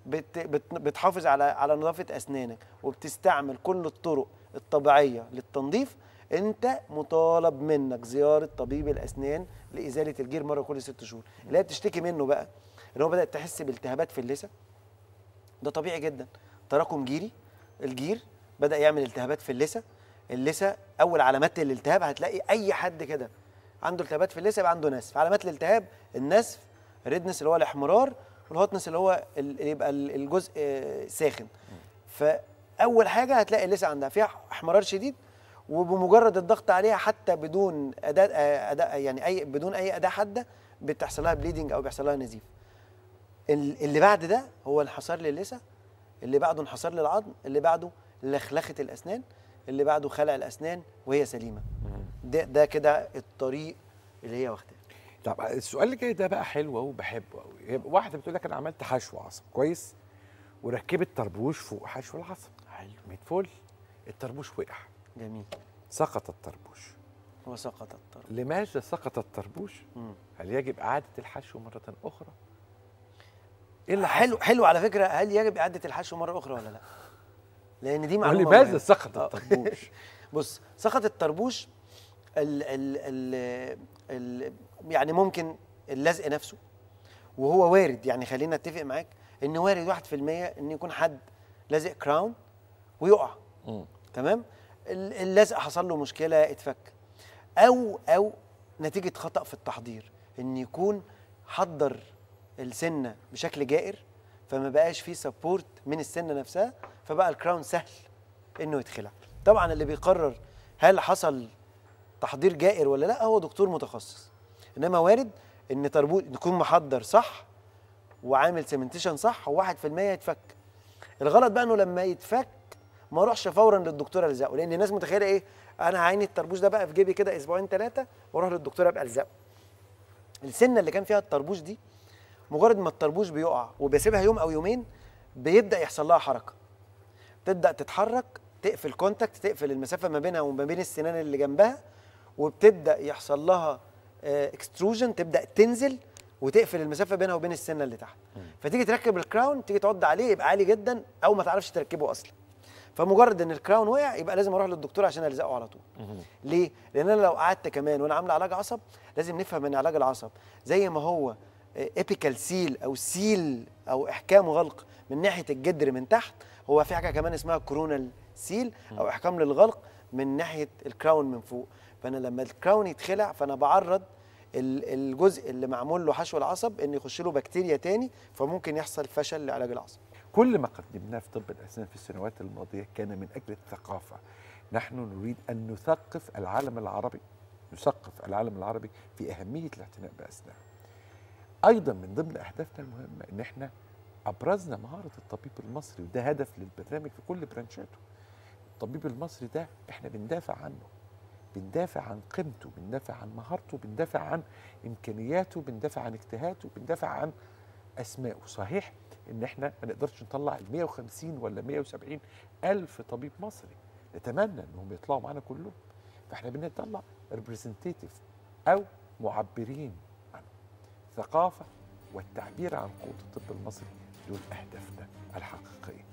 بت بت بتحافظ على على نظافة أسنانك وبتستعمل كل الطرق الطبيعية للتنظيف انت مطالب منك زيارة طبيب الأسنان لإزالة الجير مرة كل ست شهور. اللي هي بتشتكي منه بقى. إن هو بدأت تحس بالتهابات في اللثة. ده طبيعي جدا. تراكم جيري. الجير بدأ يعمل التهابات في اللثة. اللثة أول علامات الالتهاب هتلاقي أي حد كده عنده التهابات في اللثة يبقى عنده نسف. علامات الالتهاب النسف ال redness اللي هو الاحمرار وال hotness اللي هو ال- يبقى ال- الجزء آه، ساخن. فأول حاجة هتلاقي اللثة عندها. فيها احمرار شديد وبمجرد الضغط عليها حتى بدون اداه اداه يعني أي بدون أي اداه حاده بتحصل لها bleeding أو بيحصل لها نزيف. ال- اللي بعد ده هو انحسار للثه اللي بعده انحسار للعظم اللي بعده لخلخة الأسنان اللي بعده خلع الأسنان وهي سليمة. ده ده كده الطريق اللي هي واخداه. طب السؤال اللي جاي ده بقى حلو قوي بحبه قوي واحدة بتقول لك أنا عملت حشو عصب كويس؟ وركبت طربوش فوق حشو العصب. حلو. 100 فل. الطربوش وقع. جميل. سقط الطربوش. وسقط الطرف لماذا سقط الطربوش؟ مم. هل يجب إعادة الحشو مرة أخرى؟ إيه اللي حلو؟ حلو على فكرة. هل يجب إعادة الحشو مرة أخرى ولا لا؟ لأن دي معلومة ولماذا. سقط آه. الطربوش؟ بص سقط الطربوش ال ال ال ال يعني ممكن اللزق نفسه وهو وارد. يعني خلينا أتفق معاك إن وارد 1% إن يكون حد لازق كراون ويقع. مم. تمام؟ اللزق حصل له مشكلة اتفك. أو أو نتيجة خطأ في التحضير إن يكون حضر السنة بشكل جائر فما بقاش فيه support من السنة نفسها فبقى ال crown سهل إنه يتخلع. طبعا اللي بيقرر هل حصل تحضير جائر ولا لأ هو دكتور متخصص. إنما وارد إن الطربوش يكون محضر صح وعامل cementation صح و1% يتفك. الغلط بقى إنه لما يتفك ما اروحش فورا للدكتور ألزقه لأن الناس متخيلة إيه؟ أنا هعين الطربوش ده بقى في جيبي كده أسبوعين ثلاثة وأروح للدكتور أبقى ألزقه. السنة اللي كان فيها الطربوش دي مجرد ما الطربوش بيقع وبيسيبها يوم أو يومين بيبدأ يحصل لها حركة. تبدأ تتحرك تقفل contact تقفل المسافة ما بينها وما بين السنان اللي جنبها وبتبدأ يحصل لها extrusion تبدأ تنزل وتقفل المسافة بينها وبين السنة اللي تحت. فتيجي تركب ال crown تيجي تعض عليه يبقى عالي جدا أو ما تعرفش تركبه أصلا. فمجرد إن ال crown وقع يبقى لازم أروح للدكتور عشان ألزقه على طول. ليه؟ لأن أنا لو قعدت كمان وأنا عامله علاج عصب لازم نفهم إن علاج العصب زي ما هو apical seal أو seal أو إحكام غلق من ناحية الجدر من تحت هو في حاجة كمان اسمها coronal seal أو إحكام للغلق من ناحية ال crown من فوق. فأنا لما ال crown يتخلع فأنا بعرض ال- الجزء اللي معمول له حشو العصب ان يخش له بكتيريا تاني فممكن يحصل فشل لعلاج العصب. كل ما قدمناه في طب الأسنان في السنوات الماضية كان من أجل الثقافة. نحن نريد أن نثقف العالم العربي نثقف العالم العربي في أهمية الاعتناء باسنان أيضا من ضمن أهدافنا المهمة إن إحنا أبرزنا مهارة الطبيب المصري وده هدف للبرنامج في كل برانشاته. الطبيب المصري ده إحنا بندافع عنه بندافع عن قيمته بندافع عن مهارته بندافع عن إمكانياته بندافع عن اجتهاده بندافع عن أسمائه. صحيح إن إحنا ما نقدرش نطلع ال 150 ولا 170 ألف طبيب مصري نتمنى إنهم يطلعوا معانا كلهم. فإحنا بنطلع ريبريزنتيف أو معبرين عن الثقافة والتعبير عن قوة الطب المصري دول أهدافنا الحقيقية.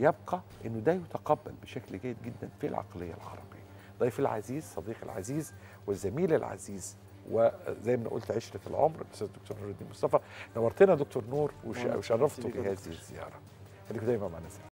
يبقى إنه ده يتقبل بشكل جيد جدا في العقلية العربية. ضيفي العزيز صديقي العزيز والزميل العزيز وزي ما قلت عشره العمر الاستاذ دكتور نور الدين مصطفى. نورتنا دكتور نور وش- نورتنا. وشرفتوا بيك يا بهذه. الزيارة. خليكم دايما معنا سعيد